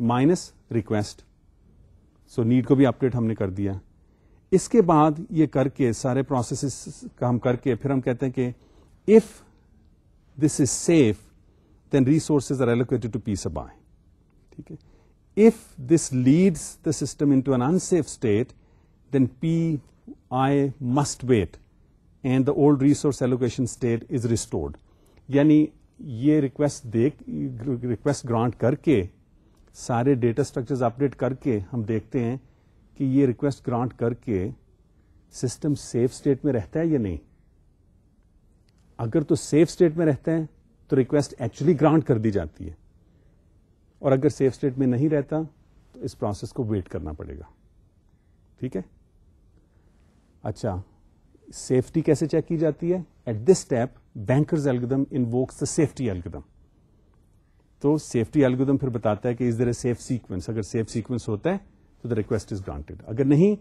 minus request so need को भी अपडेट हमने कर दिया। इसके बाद ये करके सारे प्रोसेस का हम करके फिर हम कहते हैं कि if is safe then resources are allocated to P sub I ठीक है if this leads the system into an unsafe state, then Pi must wait and the old resource allocation state is restored. यानी ये request देख request grant करके सारे data structures update करके हम देखते हैं कि ये रिक्वेस्ट ग्रांट करके सिस्टम सेफ़ स्टेट में रहता है या नहीं। अगर तो सेफ़ स्टेट में रहता है तो रिक्वेस्ट एक्चुअली ग्रांट कर दी जाती है। और अगर सेफ़ स्टेट में नहीं रहता तो इस प्रोसेस को वेट करना पड़ेगा। ठीक है? अच्छा सेफ्टी कैसे चेक की जाती है? At this step banker's algorithm invokes the safety algorithm तो सेफ्टी एल्गोदम फिर बताता है कि is there a safe sequence अगर सेफ़ सीक्वेंस होता है तो द रिक्वेस्ट इज़ ग्रांटेड अगर नहीं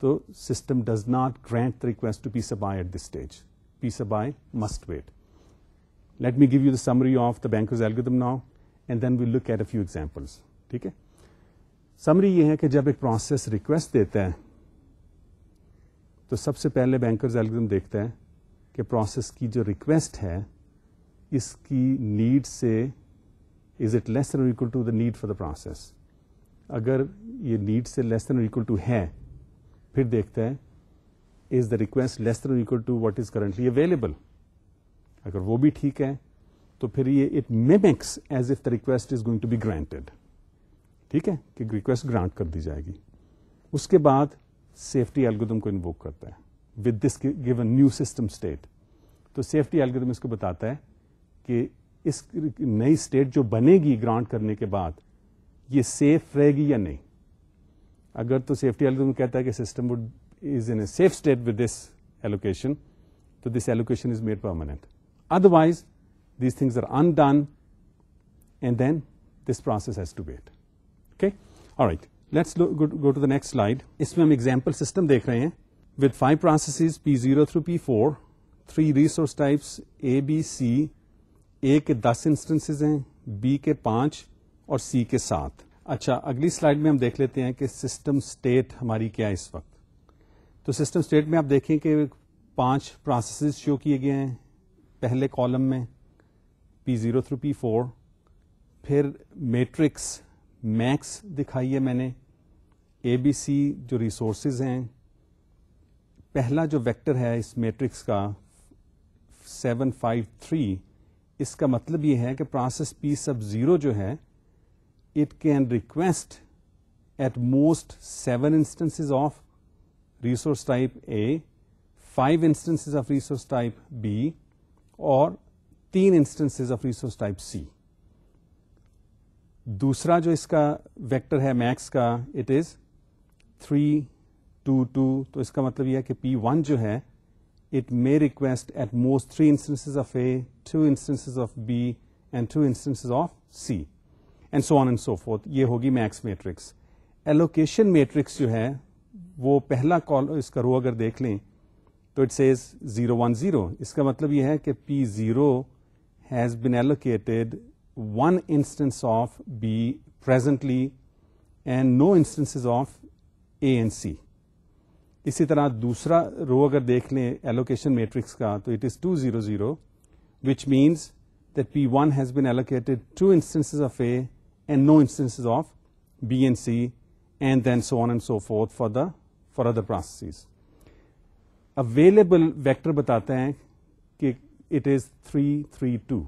तो system does not grant the request to P sub I at this stage P sub I must wait let me give you the summary of the banker's algorithm now and then we look at a few examples ठीक है? Summary ये है कि जब एक process request देता है तो सबसे पहले बैंकर्स एल्गोरिथम देखता है कि प्रोसेस की जो रिक्वेस्ट है, इसकी नीड से is it less than equal to the need for the process अगर ये नीड से लेस देन इक्वल टू है, फिर देखता है is the request less than equal to what is currently available अगर वो भी ठीक है तो फिर ये it mimics as if the request is going to be granted ठीक है? कि रिक्वेस्ट ग्रांट कर दी जाएगी। उसके बाद सेफ्टी एल्गोरिथम को इन्वोक करता है। With this given new system state तो सेफ्टी एल्गोरिथम इसको बताता है कि इस नई स्टेट जो बनेगी ग्रांट करने के बाद, ये सेफ़ रहेगी या नहीं। अगर तो सेफ्टी एल्गोरिथम कहता है कि system would is in a safe state with this allocation तो this allocation is made permanent otherwise these things are undone and then this process has to wait okay all right let's look, go, go to the next slide इसमें हम example system देख हैं with five processes P0 through P4 three resource types A B C A के दस instances हैं B के पाँच और C के सात अच्छा अगली स्लाइड में हम देख लेते हैं कि सिस्टम स्टेट हमारी क्या है इस वक्त तो सिस्टम स्टेट में आप देखें कि पाँच प्रोसेसेस शो किए गए हैं। पहले कॉलम में P zero through P four फिर मैट्रिक्स मैक्स दिखाई है मैंने ए बी सी जो रिसोर्सेज हैं। पहला जो वेक्टर है इस मैट्रिक्स का सेवन फाइव थ्री इसका मतलब ये है कि प्रोसेस पी सब ज़ीरो जो है it can request at most seven instances of resource type A five instances of resource type B और तीन instances of resource type C दूसरा जो इसका वेक्टर है मैक्स का it is three two two तो इसका मतलब यह है कि पी वन जो है it may request at most three instances of A two instances of B and two instances of C and so on and so forth ये होगी मैक्स मैट्रिक्स एलोकेशन मैट्रिक्स जो है वो पहला कॉल इसका रो अगर देख लें तो it says zero one zero इसका मतलब यह है कि P zero has been allocated one instance of B presently and no instances of A and C. इसी तरह दूसरा रो अगर देख लें एलोकेशन मैट्रिक्स का तो it is 200 which means that P1 has been allocated two instances of A and no instances of B and C and then so on and so forth for the for other processes. Available vector बताते हैं कि it is 332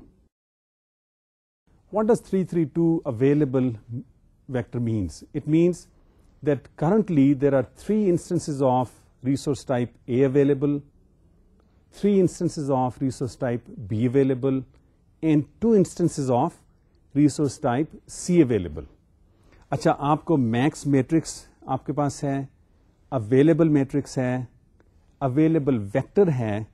what does 332 available vector means? It means that currently there are three instances of resource type A available, three instances of resource type B available, and two instances of resource type C available. अच्छा आपको max matrix आपके पास है available matrix है available vector है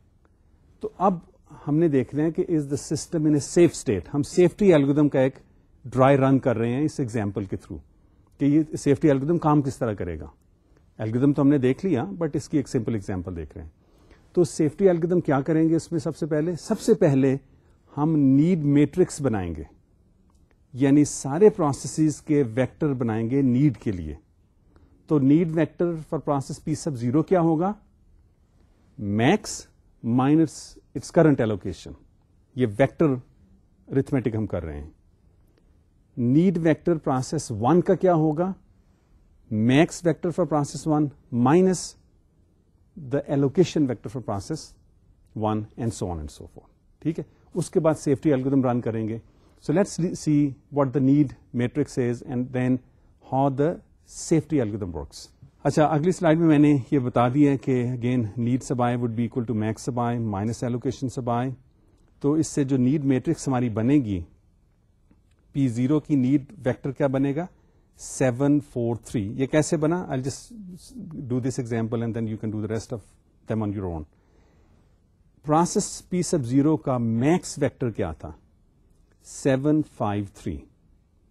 तो अब हमने देख रहे हैं कि is the system in a safe state हम सेफ्टी एल्गोरिदम का एक ड्राई रन कर रहे हैं इस एग्ज़ाम्पल के थ्रू कि ये सेफ्टी एल्गोरिदम काम किस तरह करेगा? एल्गोरिदम तो हमने देख लिया बट इसकी एक सिंपल एग्ज़ाम्पल देख रहे हैं। तो सेफ्टी एल्गोरिदम क्या करेंगे इसमें सबसे पहले? सबसे पहले हम नीड मैट्रिक्स बनाएँगे, यानी सारे प्रोसेसेस के वेक्टर बनाएँगे नीड के लिए। तो need vector for process P sub zero क्या होगा? Max minus its current allocation ये वेक्टर रिथमेटिक हम कर रहे हैं। नीड वेक्टर प्रोसेस वन का क्या होगा? Max vector for process one minus the allocation vector for process one and so on and so forth ठीक है? उसके बाद सेफ्टी एल्गोरिथम रन करेंगे। So let's see what the need matrix is and then how the safety algorithm works. अच्छा अगली slide में मैंने ये बता दिया कि again need sub i would be equal to max sub minus allocation sub i तो इससे जो नीड मैट्रिक्स हमारी बनेगी पी ज़ीरो की नीड वेक्टर क्या बनेगा? सेवन फोर थ्री ये कैसे बना? I just do this example and then you can do the rest of them on your own process p sub zero का मैक्स वेक्टर क्या था? सेवन फाइव थ्री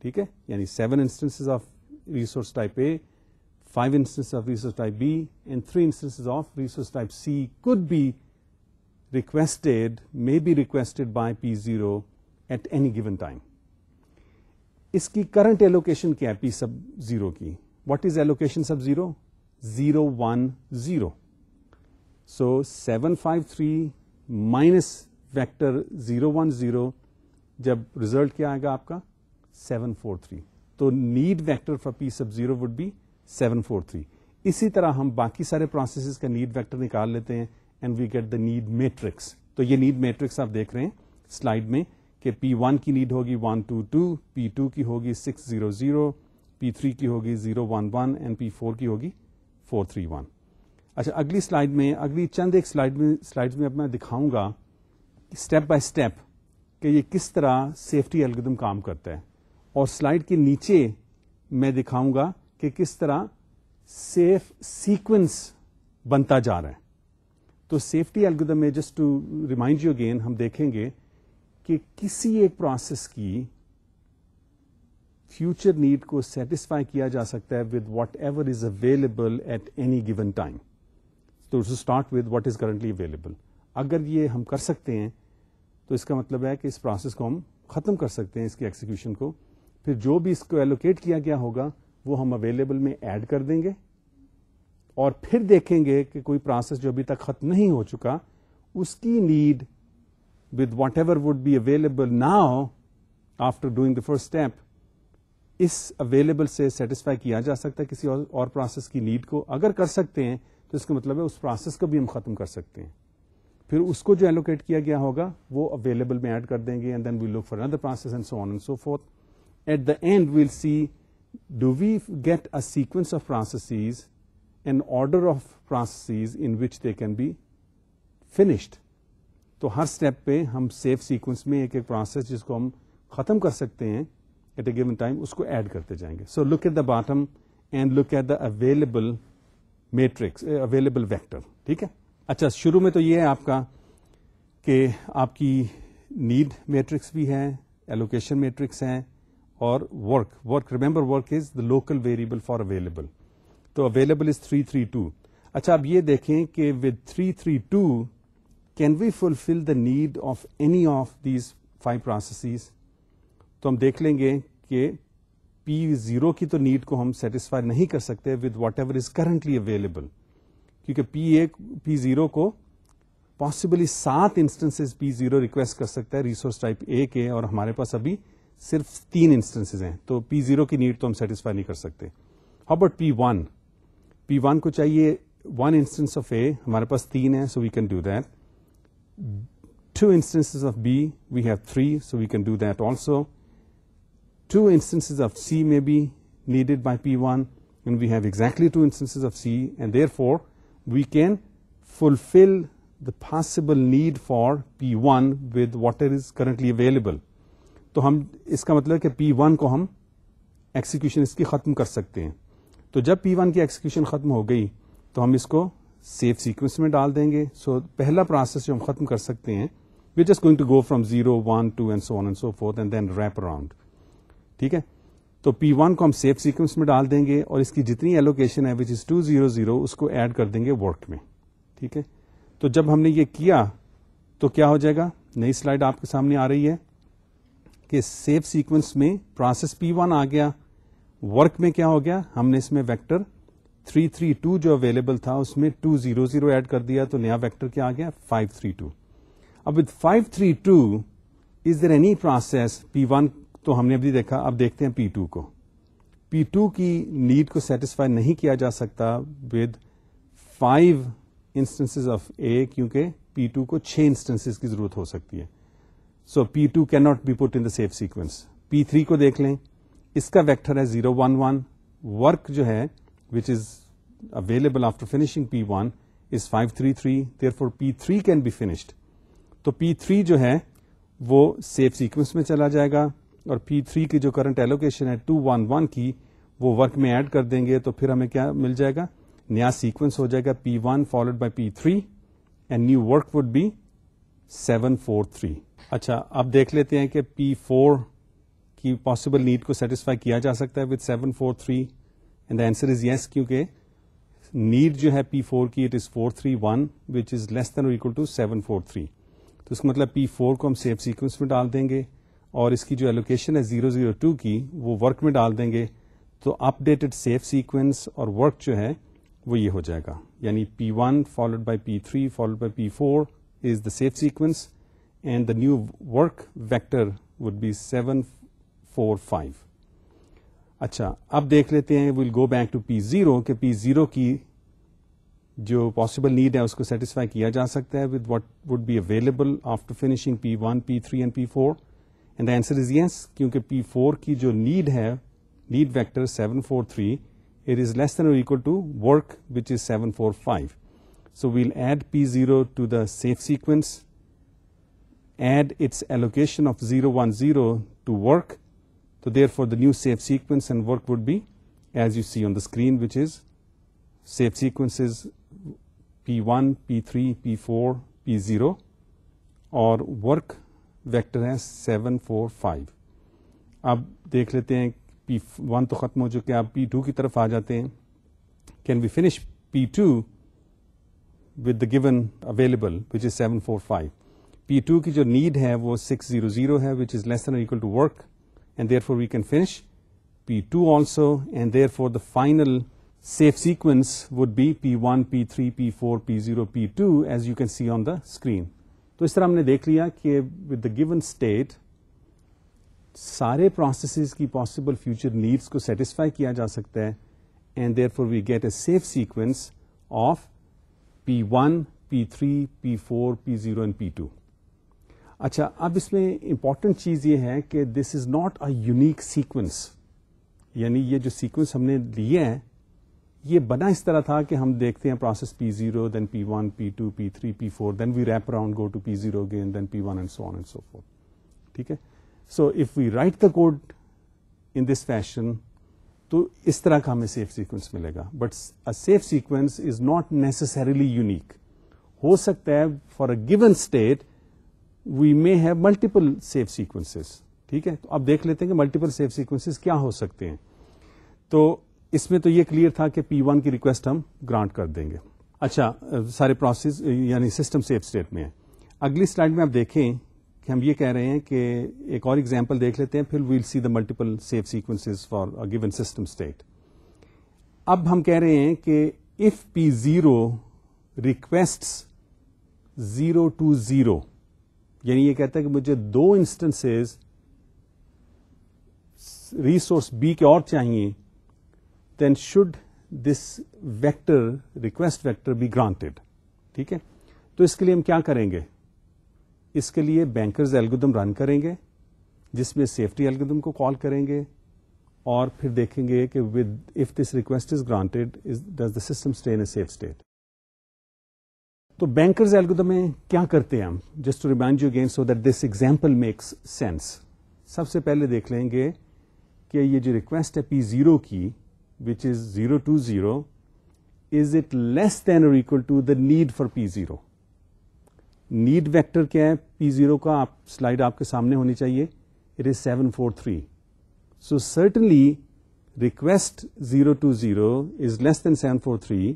ठीक है? यानी seven instances of Resource type A five instances of resource type B and three instances of resource type C could be requested, may be requested by P0 at any given time. इसकी current allocation क्या है P सब zero की what is allocation sub zero zero one zero so seven five three minus vector zero one zero जब result क्या आएगा आपका seven four three तो need vector for P sub zero would be seven four three इसी तरह हम बाकी सारे प्रोसेसेस का नीड वेक्टर निकाल लेते हैं and we get the need matrix तो ये नीड मैट्रिक्स आप देख रहे हैं स्लाइड में कि पी वन की नीड होगी one two two P two की होगी six zero zero P three की होगी zero one one and P four की होगी फोर थ्री वन अच्छा अगली स्लाइड में, अगली चंद एक स्लाइड में स्लाइड में अब मैं दिखाऊँगा स्टेप बाय स्टेप कि ये किस तरह सेफ्टी एल्गोरिथम काम करता है। और स्लाइड के नीचे मैं दिखाऊँगा कि किस तरह सेफ़ सीक्वेंस बनता जा रहा है। तो सेफ्टी एल्गोरिथम में just to remind you again हम देखेंगे कि किसी एक प्रोसेस की फ्यूचर नीड को सेटिस्फाई किया जा सकता है with whatever is available at any given time तो start with what is currently available अगर ये हम कर सकते हैं तो इसका मतलब है कि इस प्रोसेस को हम ख़त्म कर सकते हैं, इसके एक्सिक्यूशन को। फिर जो भी इसको एलोकेट किया गया होगा वो हम अवेलेबल में ऐड कर देंगे। और फिर देखेंगे कि कोई प्रोसेस जो अभी तक खत्म नहीं हो चुका उसकी need with whatever would be available now after doing the first step इस अवेलेबल से सेटिस्फाई किया जा सकता है किसी और, और प्रोसेस की नीड को। अगर कर सकते हैं तो इसका मतलब है उस प्रोसेस को भी हम खत्म कर सकते हैं। फिर उसको जो एलोकेट किया गया होगा वो अवेलेबल में ऐड कर देंगे and then we look for other process and so on and so forth at the end will see do we get a sequence of processes an order of processes in which they can be finished तो हर step पे हम safe sequence में एक एक process जिसको हम खत्म कर सकते हैं एट ए गिवन टाइम उसको ऐड करते जाएँगे। So look at the bottom and look at the available matrix available vector ठीक है? अच्छा शुरू में तो ये है आपका कि आपकी नीड मैट्रिक्स भी है एलोकेशन मैट्रिक्स है और work work remember work is the local variable for available तो थ्री थ्री टू अच्छा अब ये देखें कि three two can we fulfil the need of any of these five processes तो हम देख लेंगे कि पी ज़ीरो की तो नीड को हम सेटिस्फाई नहीं कर सकते with whatever is currently available क्योंकि पी ए पी ज़ीरो को पॉसिबली सात इंस्टेंसेस पी ज़ीरो रिक्वेस्ट कर सकता है रिसोर्स टाइप ए के और हमारे पास अभी सिर्फ़ तीन इंस्टेंसेस हैं तो पी ज़ीरो की नीड तो हम सेटिस्फाई नहीं कर सकते about P one P one को चाहिए वन इंस्टेंस ऑफ़ ए हमारे पास तीन है so we can do that two instances of B we have three so we can do that also two instances of C may be needed by P1 and we have exactly two instances of C and therefore we can fulfill the possible need for P1 with what is currently available. तो हम इसका मतलब कि P1 को हम execution इसकी ख़त्म कर सकते हैं। तो जब P1 की एक्सिक्यूशन ख़त्म हो गई तो हम इसको सेफ़ सीक्वेंस में डाल देंगे। सो so, पहला प्रोसेस जो हम ख़त्म कर सकते हैं we just going to go from zero one two and so on and so forth and then wrap around ठीक है? तो P1 को हम सेफ़ सीक्वेंस में डाल देंगे और इसकी जितनी एलोकेशन है which is two zero zero उसको ऐड कर देंगे वर्क में। ठीक है? तो जब हमने ये किया तो क्या हो जाएगा? नई स्लाइड आपके सामने आ रही है। कि सेफ़ सीक्वेंस में प्रोसेस P1 आ गया। वर्क में क्या हो गया? हमने इसमें वेक्टर 332 जो अवेलेबल था, उसमें 200 ऐड कर दिया तो नया वेक्टर क्या आ गया? 532 अब with 532 is there any process P1 तो हमने अभी देखा, अब देखते हैं P2 को। P2 की नीड को सेटिस्फाई नहीं किया जा सकता with five instances of A क्योंकि P2 को छह इंस्टेंसेस की ज़रूरत हो सकती है। So P two can not be put in the safe sequence P3 को देख लें। इसका वेक्टर है ज़ीरो वन वन वर्क जो है which is available after finishing P1 is five three three there 533 therefore P3 can be finished तो P3 जो है, वो सेफ़ सीक्वेंस में चला जाएगा। और P3 की जो करंट एलोकेशन है 211 की, वो वर्क में ऐड कर देंगे। तो फिर हमें क्या मिल जाएगा? नया सीक्वेंस हो जाएगा P1 followed by P3 and new work would be 743 अच्छा अब देख लेते हैं कि P4 की पॉसिबल नीड को सेटिस्फाई किया जा सकता है with 743 and the answer is yes क्योंकि नीड जो है P4 की it is 431 which is less than equal to 743 तो इसका मतलब P4 को हम सेफ़ सीक्वेंस में डाल देंगे, और इसकी जो एलोकेशन है 002 की, वो वर्क में डाल देंगे। तो अपडेटेड सेफ़ सीक्वेंस और वर्क जो है, वो ये हो जाएगा। यानी P1 followed by P3 followed by P4 is safe sequence and the new work vector would be seven four five अच्छा अब देख लेते हैं will go back to P zero कि पी ज़ीरो की जो पॉसिबल नीड है, उसको सेटिस्फाई किया जा सकता है with what would be available after finishing P one P three and P four and the answer is yes क्योंकि पी फोर की जो नीड है need vector seven four three it it is less than or equal to work, which is 745. So we'll add P0 to the safe sequence, add its allocation of 010 to work. So therefore the new safe sequence and work would be as you see on the screen which is safe sequences P1, P3, P4, P0 और work vector है 745. अब देख लेते हैं P one तो खत्म हो चुके आप पी टू की तरफ़ आ जाते हैं can we finish P two with the given available which is seven four five P two की जो नीड है वो सिक्स ज़ीरो ज़ीरो है which is less than equal to work and therefore we can finish P two also and therefore the final safe sequence would be P1, P3, P4, P0, P2 as you can see on the screen. तो इस तरह हमने देख लिया कि with the given state सारे processes की possible future needs को सेटिस्फाई किया जा सकता है and therefore we get a safe sequence of P one P three P four P zero and P two अच्छा अब इसमें इंपॉर्टेंट चीज़ ये है कि this is not a unique sequence यानी ये जो सीक्वेंस हमने लिया है, ये बना इस तरह था कि हम देखते हैं process P zero then P one P two P three P four then we wrap around go to P zero again then P one and so on and so forth ठीक है? So if we write the code in this fashion तो इस तरह का हमें safe sequence मिलेगा। But a safe sequence is not necessarily unique हो सकता है for a given state we may have multiple safe sequences ठीक है? तो अब देख लेते हैं कि मल्टीपल सेफ़ सीक्वेंसेस क्या हो सकते हैं। तो इसमें तो ये क्लियर था कि पी वन की रिक्वेस्ट हम ग्रांट कर देंगे। अच्छा सारे प्रोसेस यानी सिस्टम सेफ़ स्टेट में है। अगली स्लाइड में आप देखें कि हम ये कह रहे हैं कि एक और एग्ज़ाम्पल देख लेते हैं, फिर will see the multiple safe sequences for a given system state अब हम कह रहे हैं कि if P zero request zero two zero यानी ये कहता है कि मुझे दो इंस्टेंसेस रिसोर्स बी के और चाहिए then should this vector request vector be granted ठीक है? तो इसके लिए हम क्या करेंगे? इसके लिए बैंकर्स एल्गोदम रन करेंगे, जिसमें सेफ्टी एल्गोरिदम को कॉल करेंगे और फिर देखेंगे कि with if this request is granted does the system stay in a safe state तो बैंकर्स एल्गोरिदम में क्या करते हैं हम? Just to remind you again so that this example makes sense सबसे पहले देख लेंगे कि ये जो रिक्वेस्ट है पी ज़ीरो की which is zero two zero is it less than और equal to the need for P zero need vector क्या है? पी ज़ीरो का आप स्लाइड आपके सामने होनी चाहिए। It is seven four three so certainly request zero two zero is less than seven four three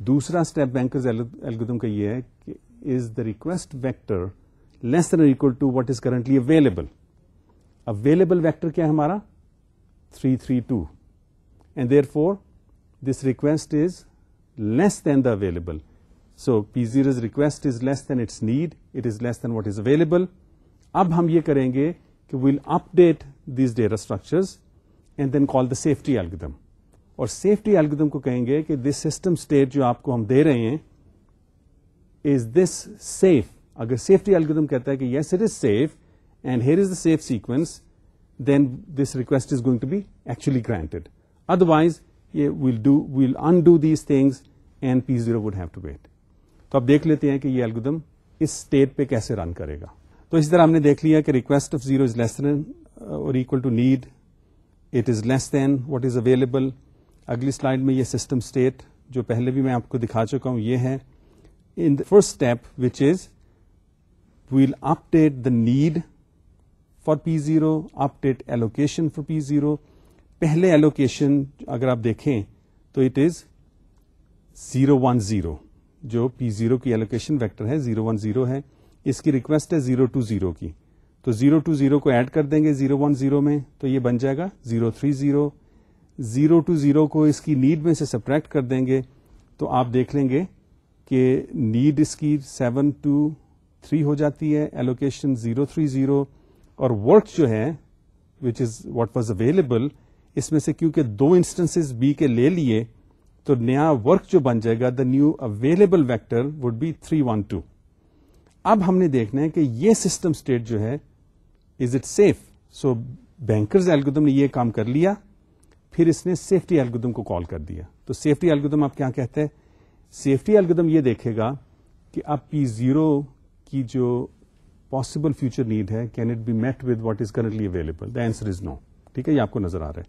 दूसरा स्टेप बैंकर्स एल्गोरिथम का ये है कि is the request vector less than equal to what is currently available available vector क्या है हमारा? Three three two and therefore this request is less than the available so P zero's request is less than its need it is less than what is available अब हम ये करेंगे कि will update this data structures and then call the safety algorithm और safety algorithm को कहेंगे कि this system state जो आपको हम दे रहे हैं इज दिस सेफ अगर सेफ्टी एल्गोरिथम कहता है कि yes it is safe and here is the safe sequence then this request is going to be actually granted otherwise ये will do will undo these things and P zero would have to wait तो अब देख लेते हैं कि ये algorithm इस state पे कैसे रन करेगा। तो इसी तरह हमने देख लिया कि request of zero is less than और equal to need it is less than what is available अगली स्लाइड में ये सिस्टम स्टेट जो पहले भी मैं आपको दिखा चुका हूँ, ये है। In the first step which is the need for P zero update allocation for P zero पहले एलोकेशन अगर आप देखें तो ज़ीरो वन ज़ीरो जो पी ज़ीरो की एलोकेशन वेक्टर है ज़ीरो वन ज़ीरो है, इसकी रिक्वेस्ट है ज़ीरो टू ज़ीरो की। तो ज़ीरो टू ज़ीरो को ऐड कर देंगे ज़ीरो वन ज़ीरो में तो ये बन जाएगा zero three zero zero two zero को इसकी नीड में से सब्ट्रैक्ट कर देंगे तो आप देख लेंगे कि नीड इसकी सेवन टू थ्री हो जाती है एलोकेशन ज़ीरो थ्री ज़ीरो और वर्क जो है which is what was available इसमें से क्योंकि दो इंस्टेंसेस बी के ले लिए तो नया वर्क जो बन जाएगा the new available vector would be three one two अब हमने देखना है कि ये सिस्टम स्टेट जो है is it safe so banker's algorithm ने ये काम कर लिया, फिर इसने सेफ्टी एल्गोरिथम को कॉल कर दिया। तो सेफ्टी एल्गोरिथम आप क्या कहते हैं? सेफ्टी एल्गोरिथम ये देखेगा कि अब पी ज़ीरो की जो पॉसिबल फ्यूचर नीड है can it be met with what is currently available the answer is no ठीक है, ये आपको नज़र आ रहा है।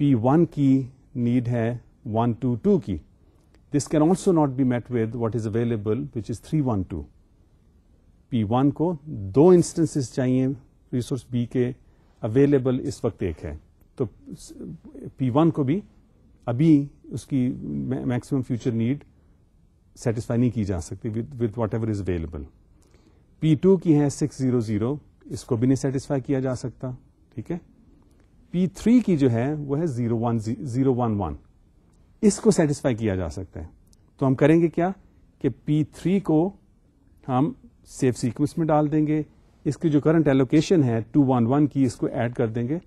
पी वन की नीड है वन टू टू की। Not be met with what is available which is three one two P one को दो इंस्टेंसेस चाहिए रिसोर्स बी के अवेलेबल इस वक्त एक है। तो पी वन को भी अभी उसकी मैक्सिमम फ्यूचर नीड सेटिस्फाई नहीं की जा सकती with whatever is available P two की है सिक्स ज़ीरो ज़ीरो इसको भी नहीं सेटिस्फाई किया जा सकता, ठीक है? पी थ्री की जो है, वो है zero one zero one one इसको सेटिस्फाई किया जा सकता है। तो हम करेंगे क्या कि P3 को हम सेफ़ सीक्वेंस में डाल देंगे। इसकी जो करंट एलोकेशन है 211 की, इसको ऐड कर देंगे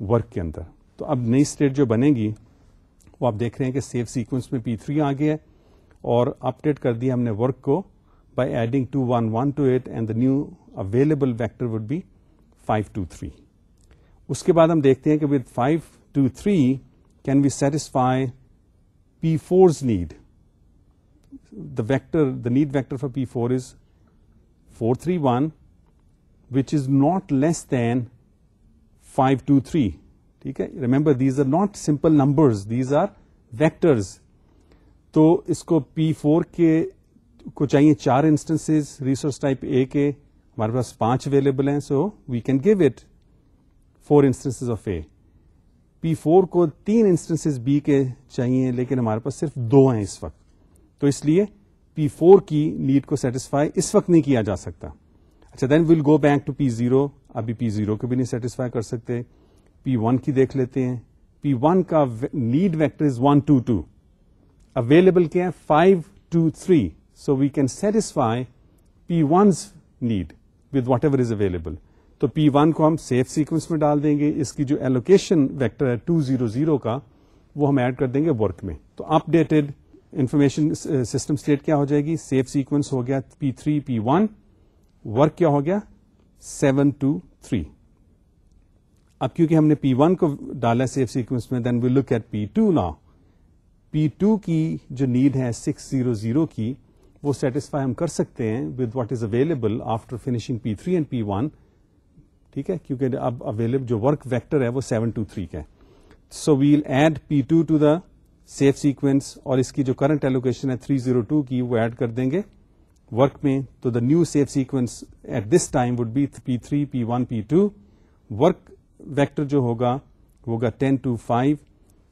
वर्क के अंदर। तो अब नई स्टेट जो बनेगी, वो आप देख रहे हैं कि सेफ़ सीक्वेंस में P3 आ गया है और अपडेट कर दिया हमने वर्क को by adding 211 to it and the new available vector would be 523 उसके बाद हम देखते हैं कि with 523 can we satisfy P4's need? The vector, the need vector for P4 is 431, which is not less than 523. Okay? Remember, these are not simple numbers, these are vectors. So, इसको P4 के को चाहिए चार instances resource type A के हमारे पास पांच available हैं so we can give it four instances of A P four को तीन इंस्टेंसेस बी के चाहिए, लेकिन हमारे पास सिर्फ़ दो हैं इस वक्त। तो इसलिए पी फोर की नीड को सेटिस्फाई इस वक्त नहीं किया जा सकता। अच्छा then will go back to P zero अभी पी ज़ीरो को भी नहीं सेटिस्फाई कर सकते। पी वन की देख लेते हैं। पी वन का need vector is one two two available क्या है? Five two three so we can satisfy P one need with whatever is available तो पी वन को हम सेफ़ सीक्वेंस में डाल देंगे। इसकी जो एलोकेशन वेक्टर है टू ज़ीरो ज़ीरो का, वो हम ऐड कर देंगे वर्क में। तो अपडेटेड इंफॉर्मेशन सिस्टम स्टेट क्या हो जाएगी? सेफ़ सीक्वेंस हो गया P three P one work क्या हो गया? सेवन टू थ्री अब क्योंकि हमने पी वन को डाला सेफ़ सीक्वेंस में then we look at P two now P two की जो नीड है सिक्स ज़ीरो ज़ीरो की, वो सेटिस्फाई हम कर सकते हैं with what is available after finishing P three and P one ठीक है? क्योंकि अब अवेलेबल जो वर्क वेक्टर है वो सेवन टू थ्री का है। So we'll add P two to the safe sequence और इसकी जो करंट एलोकेशन है थ्री ज़ीरो टू की, वो ऐड कर देंगे। वर्क में तो the new safe sequence at this time would be P three P one P two work vector जो होगा, वो होगा टेन टू फाइव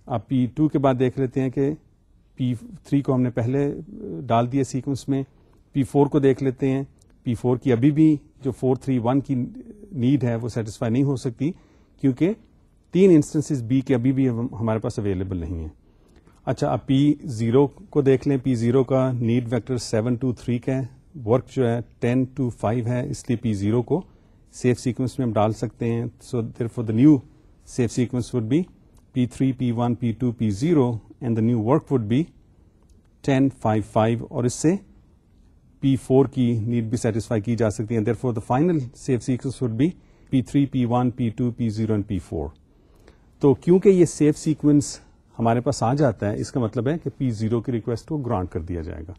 अब पी टू के बाद देख लेते हैं कि पी थ्री को हमने पहले डाल दिया सीक्वेंस में। पी फोर को देख लेते हैं। पी फोर की अभी भी जो फोर थ्री वन की नीड है, वो सेटिस्फाई नहीं हो सकती, क्योंकि तीन इंस्टेंसेस बी के अभी भी हमारे पास अवेलेबल नहीं है। अच्छा अब पी ज़ीरो को देख लें। पी ज़ीरो का need vector seven two three का है। वर्क जो है टेन टू फाइव है, इसलिए पी ज़ीरो को सेफ़ सीक्वेंस में हम डाल सकते हैं। So there for the new safe sequence would be P three P one P two P zero and the new work would be ten five five और इससे पी फोर की need भी satisfy की जा सकती है would be P three P one P two P zero and P four तो क्योंकि ये सेफ़ सीक्वेंस हमारे पास आ जाता है, इसका मतलब है कि पी ज़ीरो की रिक्वेस्ट को ग्रांट कर दिया जाएगा।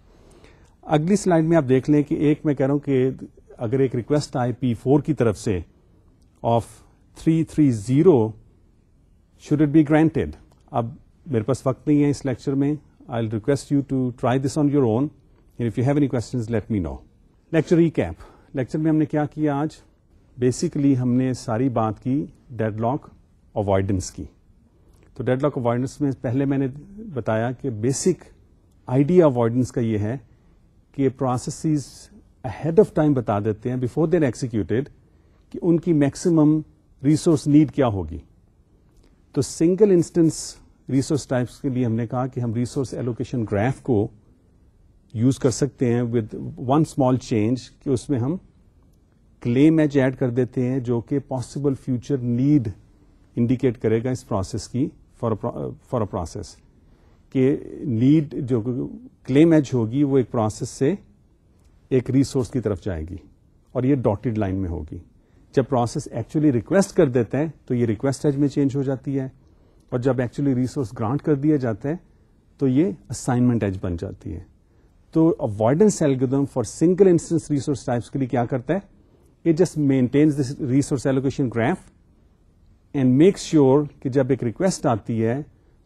अगली स्लाइड में आप देख लें कि एक मैं कह रहा हूँ कि अगर एक रिक्वेस्ट आए पी फोर की तरफ़ से of three three zero should it be granted अब मेरे पास वक्त नहीं है इस लेक्चर में। I request you to try this on your own if you have any question let me know lecture E cap lecture में हमने क्या किया आज? बेसिकली हमने सारी बात की डेडलॉक अवॉइडेंस की। तो डेडलॉक अवॉइडेंस में पहले मैंने बताया कि बेसिक आइडिया अवॉइडेंस का ये है कि प्रोसेसेस अहेड ऑफ़ टाइम बता देते हैं बिफोर देन एक्सिक्यूटेड कि उनकी मैक्सिमम रिसोर्स नीड क्या होगी। तो सिंगल इंस्टेंस रिसोर्स टाइप्स के लिए हमने कहा कि हम रिसोर्स एलोकेशन ग्राफ को यूज़ कर सकते हैं विद वन स्मॉल चेंज कि उसमें हम क्लेम एज ऐड कर देते हैं जो कि पॉसिबल फ्यूचर नीड इंडिकेट करेगा इस प्रोसेस की फॉर फॉर अ प्रोसेस कि नीड जो क्लेम एज होगी वो एक प्रोसेस से एक रिसोर्स की तरफ़ जाएगी और ये डॉटेड लाइन में होगी। जब प्रोसेस एक्चुअली रिक्वेस्ट कर देते हैं तो ये रिक्वेस्ट एज में चेंज हो जाती है और जब एक्चुअली रिसोर्स ग्रांट कर दिया जाता है तो ये असाइनमेंट एज बन जाती है। तो avoidance algorithm for single instance resource types के लिए क्या करता है? It just maintains this resource allocation graph and make sure कि जब एक रिक्वेस्ट आती है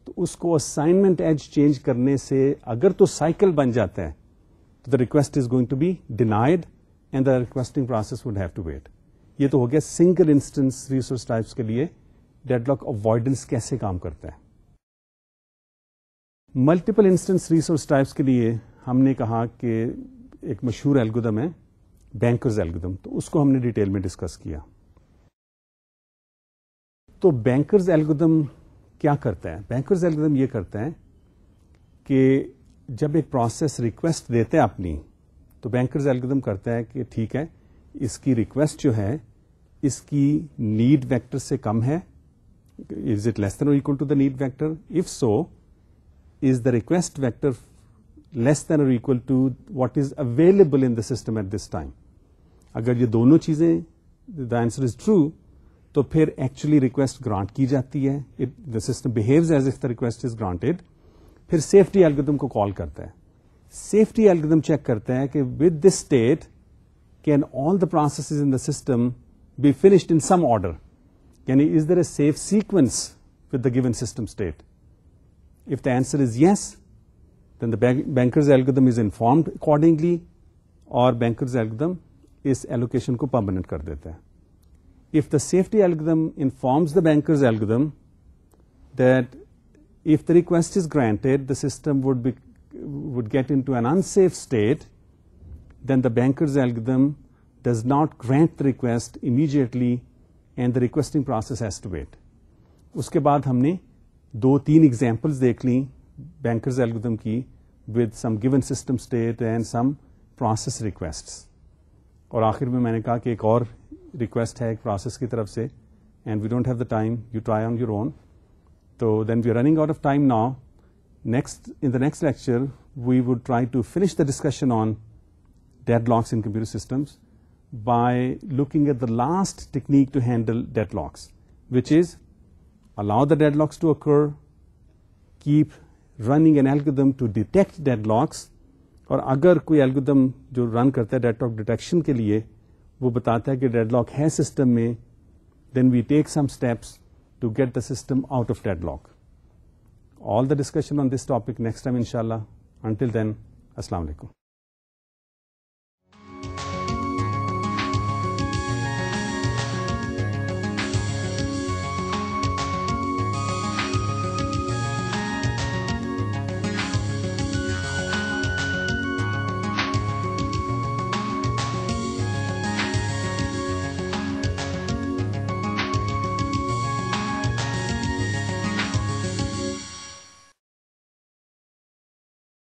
तो उसको असाइनमेंट एज चेंज करने से अगर तो साइकिल बन जाता है तो the request is going to be denied and the requesting process would have to wait ये तो हो गया सिंगल इंस्टेंस रिसोर्स टाइप्स के लिए डेडलॉक अवॉइडेंस कैसे काम करता है? मल्टीपल इंस्टेंस रिसोर्स टाइप्स के लिए हमने कहा कि एक मशहूर एल्गोदम है, बैंकर्स एल्गोदम तो उसको हमने डिटेल में डिस्कस किया। तो बैंकर्स एल्गोदम क्या करता है? बैंकर्स एल्गोदम ये करता है कि जब एक प्रोसेस रिक्वेस्ट देता है अपनी तो बैंकर्स एल्गोदम करता है कि ठीक है, इसकी रिक्वेस्ट जो है, इसकी नीड वेक्टर से कम है इज़ इट लेस देन और equal to the need vector if so is the request vector less than और equal to what is available in the system at this time अगर ये दोनों चीज़ें द आंसर इज़ ट्रू तो फिर actually request grant की जाती है। It the system behaves as if the request is granted फिर सेफ्टी एल्गोरिथम को कॉल करता है। सेफ्टी एल्गोरिथम चेक करता है कि with this state can all the processes in the system be finished in some order यानी is there a safe sequence with the given system state if the answer is yes then the banker's algorithm is informed accordingly और banker's algorithm इस allocation को permanent कर देता है if the safety algorithm informs the banker's algorithm that if the request is granted the system would be would get into an unsafe state then the banker's algorithm does not grant the request immediately and the requesting process has to wait उसके बाद हमने दो तीन examples देख ली bankers algorithm की with some given system state and some process requests और आखिर में मैंने कहा कि एक और रिक्वेस्ट है एक प्रोसेस की तरफ से and we don't have the time you try on your own तो then we are running out of time now next in the next lecture we would try to finish the discussion on deadlocks in computer systems. by looking at the last technique to handle deadlocks, which is allow the deadlocks to occur, keep running an algorithm to detect deadlocks, और अगर कोई algorithm जो run करता है deadlock detection के लिए वो बताता है कि डेडलॉक है सिस्टम में then we take some steps to get the system out of deadlock. All the discussion on this topic next time, inshallah. Until then, Assalamu alaikum.